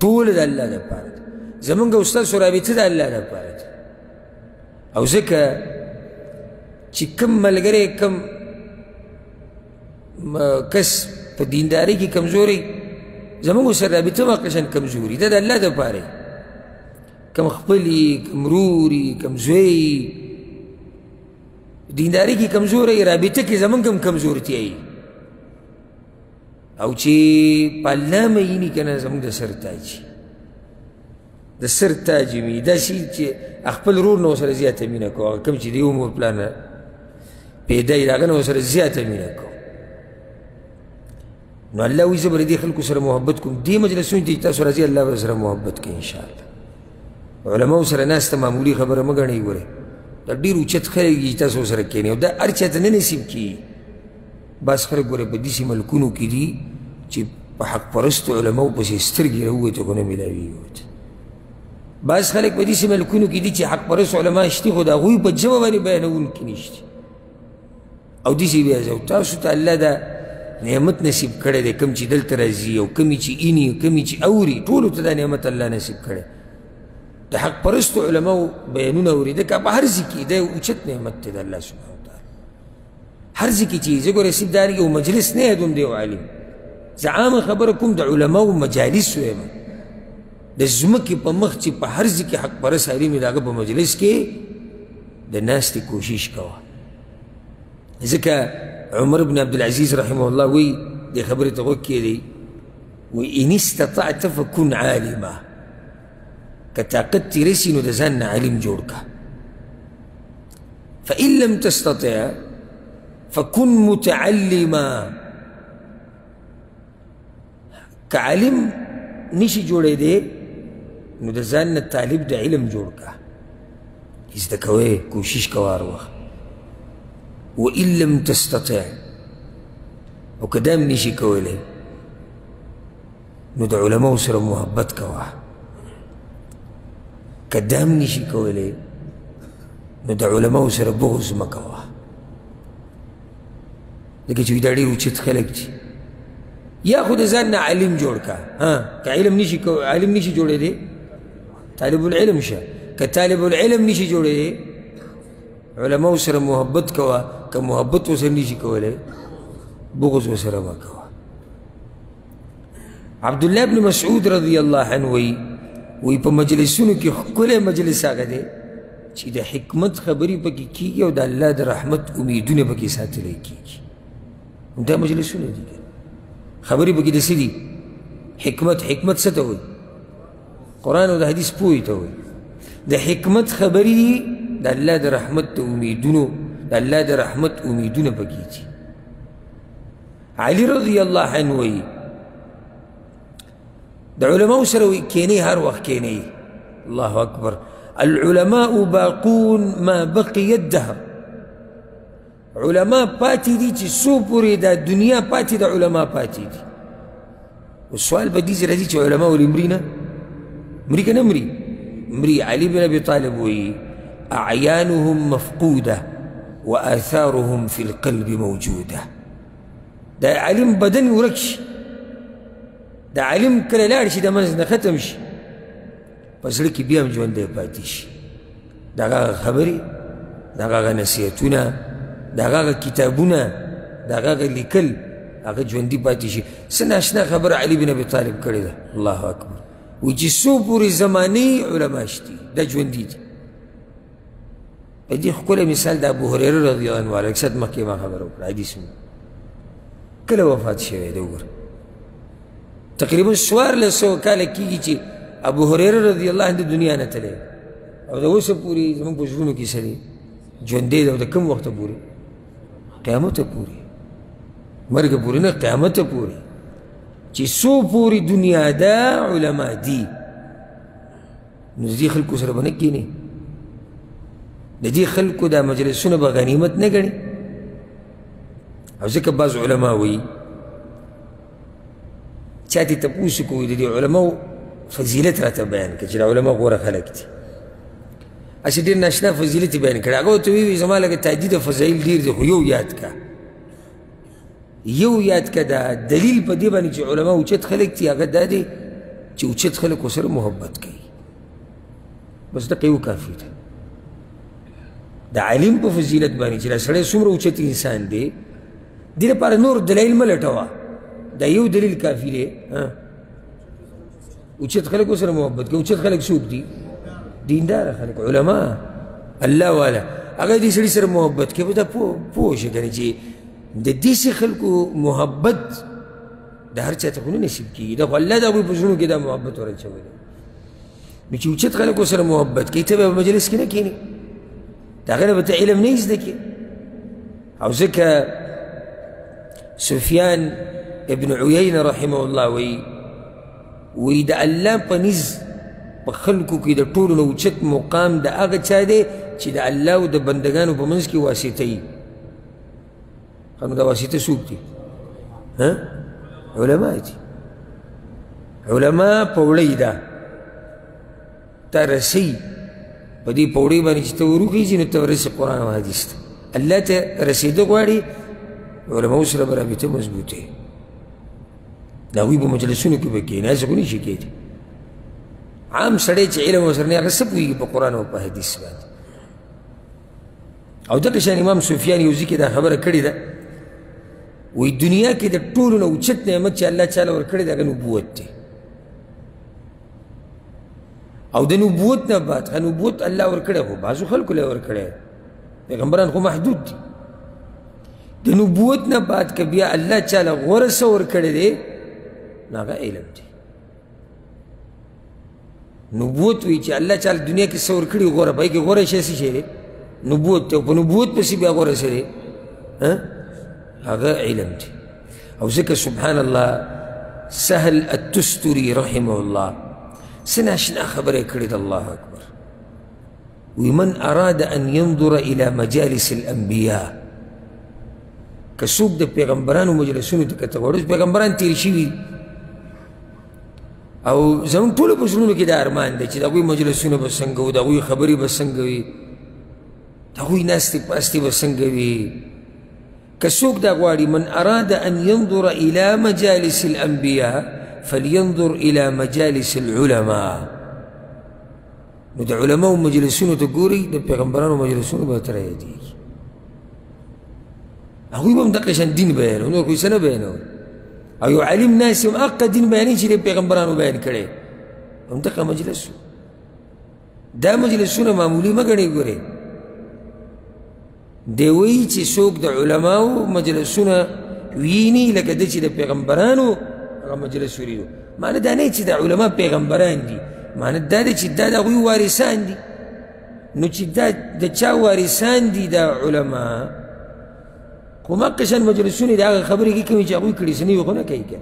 ټوله د الله دپاره ده زمونږ او ستاسو رابطه د الله دپاره ده او ځکه چې کم ملګری کم کس په دیندارۍ کې کمزوری زمونږ سره رابطه مقشن کمزوري ده د الله دپاره کم خپلی کم روری کم زوی دینداری کی کمزوری رابطه کی زمون کم کمزورتی ای او چې پالنا مې یې نه کنه زموږ د سر تاج د سر تاج مې دا شي چې خپل رور نو سره زیاته مینه کو هغه کوم چې د یو مور پلان پیدا یې هغه نو سره زیاته مینه کو نو الله وی زبر دې خلکو سره محبت کوم دې مجلسونو ته تاسو راځي الله به سره محبت کوي ان شاء الله علماء سره ناس ته معمولی خبره مګ نه وره دا ډیر اوچت خلک تاسو سره کینې او دا ارچا ته نه نصیب کی بس خلک ګوره په دې ملکونو کې دي چې په حق پرست علماء پسې سترګې راووتې خو نه ملاویږي بعض خلک په داسې ملکونو کې دي چې حق پرست علما شته خو د هغوی په ژبه باندې بیانوونکي نشته او دې شي بیا زه تاسو ته الله دا نعمت نصیب کړی دی کوم چې دلته راځي او کومې چې ایني کومې چې اوري ټولو ته دا نعمت الله نصیب کړی د حق پرستو علماو بیانونه اوري ځکه په هر ځای کې دا اوچت نعمت دی د الله سبحانه وتعالی هر ځای کې چې زه ګوره صرف دا یو مجلس نه یادوم دی یو عالم زه عامه خبره کوم د علماو مجالس وایم د ځمکې په مخ چې په هر ځای کې حق پرست عالم د هغه په مجلس کې د ناستې کوشش کوه ځکه عمر بن عبد العزيز رحمه الله وي دي خبري تغوكي دي وإن استطعت فكن عالما كتاقد ترسي ندزان علم جورك فإن لم تستطع فكن متعلما که عالم نشي جوړېدی نو د ځان نه طالب د علم جوړ کړه زده کوی کوشش کوه هر وخت وان لم تستطع او که دا هم نشي کولی نو د علماو سره محبت کوه که دا هم نشي کولی نو د علماو سره بغض مه کوه ځکه چې دا ډېر اوچت خلک دي یا خو د ځان نه عالم جوړ کا ها که علم نشي عالم نشي جوړېدی طالب العلم شه که طالب العلم نشي جوړېدی علماو سره محبت کوه که محبت ورسره نشي کولی بغض ورسره مه کوه عبد الله بن مسعود رضی الله عنه وی وی په مجلسونو کې ښکلی مجلس هغه دی چې د حکمت خبرې پکې کیږي او د الله د رحمت امیدونه پکې ساتلی کیږي دا مجلسونه دي خبرې پکې د څه دي حکمت حکمت څه ته وایي قرآن او د حدیث پوهې ته وایي د حکمت خبرې دي د الله د رحمت د امیدونو د الله د رحمت امیدونه پکې دي علی رضی الله عنه وایي د علماو سره وایي کینې هر وخت کینې الله اکبر العلماء باقون ما بقي الدهر علما پاتې دي چې څو پورې دا دنیا پاتې د علما پاتې دي سوال په دې راځي چې علما ولې مري نه مري که نه مري مري علي بن ابي طالب وایي اعیانهم مفقوده واثارهم فی القلب موجوده د علم بدن ورک شي د علم کله لاړ شي د منځ نه ختم شي په زړه کې بیا هم ژوندی پاتې شي د هغه هغه خبرې د هغه هغه نصیحتونه د هغه هغه کتابونه د هغه هغه لیکل هغه ژوندي پاتې شي څه ناشنا خبره علي بن ابي طالب کړې ده الله اکبر وایي چې څو پورې زمانې علما شتي دا ژوندي دي دې ښکلی مثال د ابو هريره رضی الله عنه والا اکثر مخکې ما خبره وکړه حدیث مو کله وفات شوی دی وګوره تقریبا څوارلس سوه کاله کېږي چې ابو هريره رضی الله عنه د دنیا نه تللی او د اوسه پورې زموږ په زړونو کې څه دی ژوندی دی او د کوم وخته پورې قیامته پورې مرګ پورې نه قیامته پورې چې څو پورې دنیا ده علما دي نو دې خلکو سره به نه کینې د دې خلکو دا مجلسونه به غنیمت نه ګڼي او ځکه بعض علما وایي چا دې تپوس کوي د دې علماو فضیلت راته بیان کړي چې دا علما غوره خلک دي هسې ډېر ناشنا فضیلت یې بیان کړی هغه ورته ویې زما لکه تهدید فضایل ډېر دی خو یو یاد کړه یو یاد که دا دلیل په دې باندې چې علما اوچت خلک دي هغه دا دی چې اوچت خلکو سره محبت کوي بس دقه یو کافي ده د عالم په فضیلت باندې چې دا سړی څومره اوچت انسان دی دې لپاره نور دلایل مه لټوه دا یو دلیل کافي دی اوچت خلک سره محبت کوي اوچت خلک څوک دي دیندار خلک علما الله والا هغه دې سړي سره محبت کوي په دا پوه شي کنه چې د داسې خلکو محبت د هر چا ته خو نه نصیب کېږي دا خو الله د هغوی په زړونو کې دا محبت ورچولی نو چې اوچت خلکو سره محبت کوي ته به په مجلس کې نه کښېنې د هغه نه به ته علم نه زده کړې او ځکه سفیان ابن عیینه رحمه الله وایي وی د الله په نس په خلکو کې د ټولو نه اوچت مقام د هغه چا دی چې د الله او د بندگانو په منځ کې واسطه وي خنو دا واسطه څوک دي ها علما دي علما پوړی ده ته رسی په دې پوړی باندې چې ته وروخیږي نو ته ورسې قرآن او حدیث ته الله ته رسېده غواړي علماو سره به رابطه مضبوطه د هغوی په مجلسونو کې به کښېني هسې خو نه شي کېدی عام سړی چې علم ورسره نه هغه څه پوهېږي په قرآن او په حدیث باندې او دغه شان امام سفیان یو ځي کې دا خبره کړې ده وایي دنیا کې د ټولو نه اوچت نعمت چې الله چاله ورکړی دی هغه نبوت دی او د نبوت نه بعد که نبوت الله ورکړی خو بعضو خلکو له ورکړی پیغمبران خو محدود دي د نبوت نه بعد که بیا الله چاله غوره څه ورکړی دی نو هغه علم دی نبوت وی چې الله چاله دنیا کې څه ورکړي غوره پای کې غوره شی څه شی دی نبوت ته په نبوت پسې بیا غوره څه دی هغه علم دی او ځکه سبحان الله سهل التستري رحمه الله څه ناشنا خبره یې کړې ده الله اکبر ومن اراد ان ينظر الى مجالس الانبياء که څوک د پیغمبرانو مجلسونو ته کته غواړي پیغمبران تیر شوي او زموږ ټولو په زړونو کې دا ارمان دی چې د هغوی مجلسونه به څنګه وو د هغوی خبرې به څنګه وي د هغوی ناستې پاستې به څنګه وي که څوک دا غواړي من اراد ان ينظر الى مجالس الانبياء فلينظر الى مجالس العلماء نو د علماو مجلسونو ته ګورئ د پیغمبرانو مجلسونو به تر یادېږي هغوی به هم دقه شان دین بیانوي نور کوی څه نه بیانوي او یو عالم ناست هم هغه دین بیانوي چې د پیغمبرانو بیان کړی هم دقه مجلس دا مجلسونه معمولي مه ګڼئ ګورئ دی وایي چې څوک د علماو مجلسونه ویني لکه د چې د پیغمبرانو هغه مجلس ولیدو معنی دا نه چې د علما پیغمبران دي معنی دا دی چې دا د هغوی وارثان دي نو چې دا د چا وارثان دي دا علما خو مقشن مجلسونه د هغه خبرې کې کوي چې هغوی کړي څه نه وي خو نه کوي که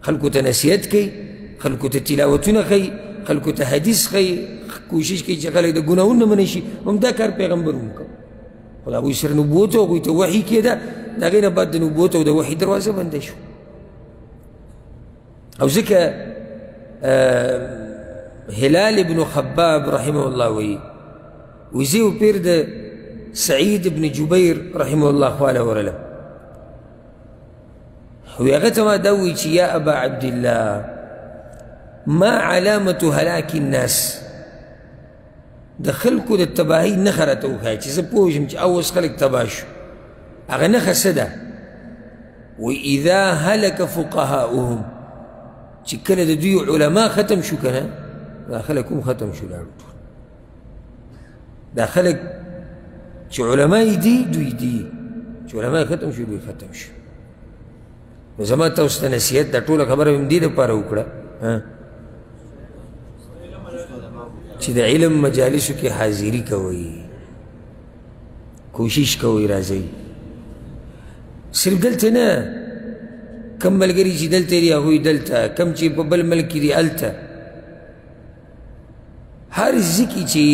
خلکو ته نصیحت کوي خلکو ته تلاوتونه کوي خلکو ته حدیث ښیي کوشش کوي چې خلک د ګناهونو نه منې شي همدا کار پیغمبر وکړ خو د هغوی سره نبوت او هغوی ته وحي کېده د هغې نه بعد د نبوت او د وحي دروازه بنده شو او ځکه هلال ابن خباب رحمه الله وایي وایي زه پیر د سعید ابن جبیر رحمه الله خواله ورلم وی هغه ته ما دا وویل چې یا ابا عبدالله ما علامة هلاک الناس د خلکو د تباهۍ نښه راته وښایه چې زه پوه شم چې اوس خلک تباه شو هغه نښه څه ده وی اذا هلک فقهاؤهم چې کله د دوی علما ختم شو که نه خلک هم ختم شو لاړو دا خلک چې علما یې دي دوی دي چې علما ختم شي دوی ختم شي نو زما تاسو ته نصیحت دا ټوله خبره مې دې لپاره وکړه چې د علم مجالسو کې حاضری کوئ کوشش کوئ راځئ صرف دلته نه کم ملګري چې دلته دي هغوی دلته کم چې په بل ملک کې دي هلته هر ځکه چې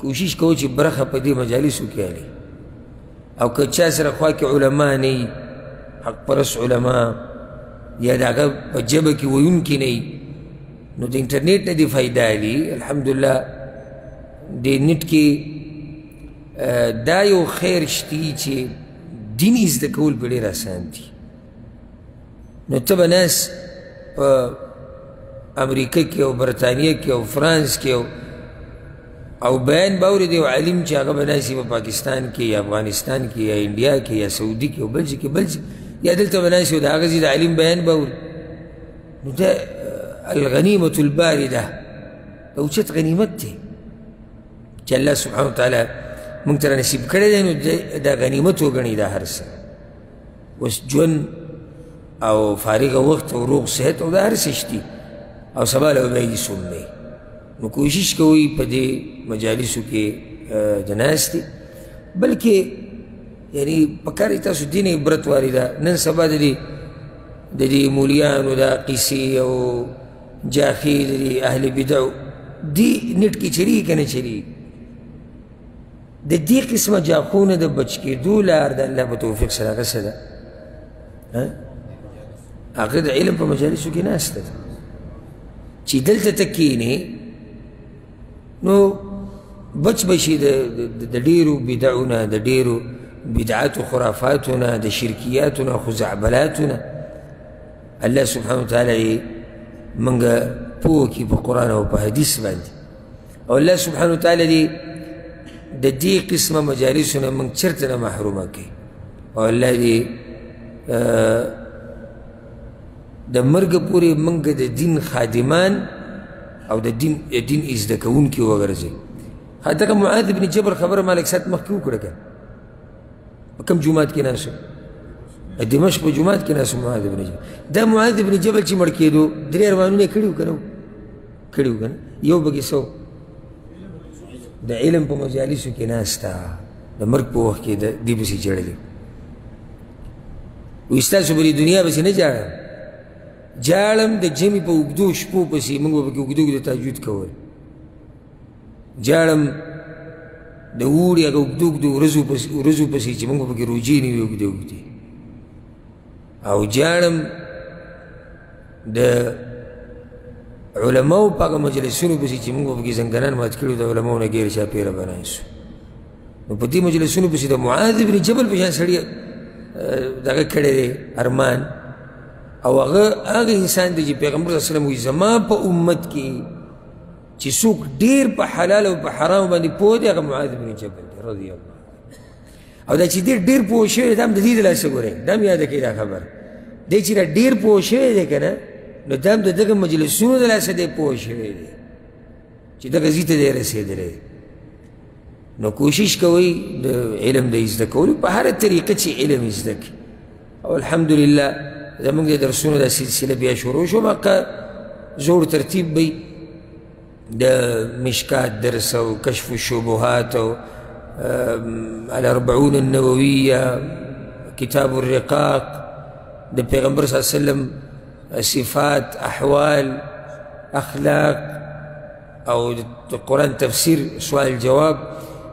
کوشش کوو چې برخه په دې مجالسو کې اړي او که چا سره خوا کې علما نه وي حق پرس علما یا د هغه په ژبه کې ویونکي نه وي نو د انټرنیټ نه دې فایده اخلي الحمدلله د نیټ کې دا یو خیر شته چې دین زده کول په ډېر اسان دي نو ته به ناس په امریکا کې او برطانیه کې او فرانس کې او او بیان به اورې دی عالم چې هغه به ناسي په پاکستان کې یا افغانستان کې یا انډیا کې یا سعودي کې او بل ځای کې بل ځای یا دلته به ناسي او د هغه ځای د عالم بیان به اوري نو دا الغنیمة الباردة د اوچت غنیمت دی چې الله سبحانه وتعالی مونږ ته نصیب کړی دی نو دا غنیمت وګڼي دا هر څه اوس ژوند او فارغ وخت او روغ صحت او دا هر څه شتي او سبا له به یې څوک نه نو کوشش کوئ په دې مجالسو کې د ناستې بلکې یعنی په کار تاسو دین عبرت واري ده نن سبا د دې د دې مولیانو دا قیسې او جافې د دې اهل بدعو دې نټ کې چریږي که نه چریږي د دې قسمه جاخونه د بچ کېدو لار د الله په توفیق سره هغه څه ده هغه د علم په مجالسو کې ناسته ده چې دلته ته کښېنې نو بچ به شي د ډېرو بدعو نه د ډېرو بدعاتو خرافاتو نه د شرکیاتو نه خزعبلاتو نه الله سبحانه وتعالی یې موږ پوه کړي په قرآن او په حدیث باندې او الله سبحانه وتعالی دې د دې قسمه مجالسو نه موږ چېرته نه محرومه کړي او الله دې د مرګ پورې موږ د دین خادمان او د دین دین زده کوونکي وګرځي هدغه معاذ بن جبل خبره مالک سات مخکې وکړه که په کوم جومات کې ناست دمشق په جومات کې ناست معاذ بن جبل دا معاذ بن جبل چې مړ کېدو درې ارمانونه یې کړي وو که نه کړي وو کنه یو پکې څو د علم په مجالسو کې ناسته د مرګ په وخت کې د دې پسې چړلې وي ستاسو په دې دنیا پسې نه جاړم جاړم د جمعې په اوږدو شپو پسې موږ به پکې اوږدو اوږدو تهجد کول جاړم د اوړي هغه اوږدو اوږدو ورځو پسې چې موږ به پکې روژې نیوې اوږدې اوږدې او جاړم د علماو په هغه مجلسونو پسې چې موږ پکې زنګنان مات کړي د علماو نه غیر چاپېره بنای شو نو په دې مجلسونو پسې د معاذ بن جبل په شان سړي دغه کړی دی ارمان او هغه هغه انسان دی چې پیغمبر صلی الله علیه وسلم وایي زما په امت کې چې څوک ډېر په حلال او په حرام باندې پوه دی هغه معاذ بن جبل دی رضی الله او دا چې دې ډېر پوه شوی دا هم د دې د لاسه ګورې دا هم یاده کړي دا خبره دی چې دا ډېر پوه شوی دی که نه نو دا هم د دغه مجلسونو د لاسه دی پوه شوی دی چې دغه ځي ته دی رسېدلی نو کوشش کوئ د علم د زده کولو په هره طریقه چې علم زده کړي او الحمدلله زمونږ د درسونو دا سلسله بیا شروع شوه مقه زوړ ترتیب به د مشکات درس او کشف الشبهات او الاربعون النوویه کتاب الرقاق د پیغمبر صلی الله علیه وسلم صفات احوال اخلاق او د قرآن تفسیر سوال جواب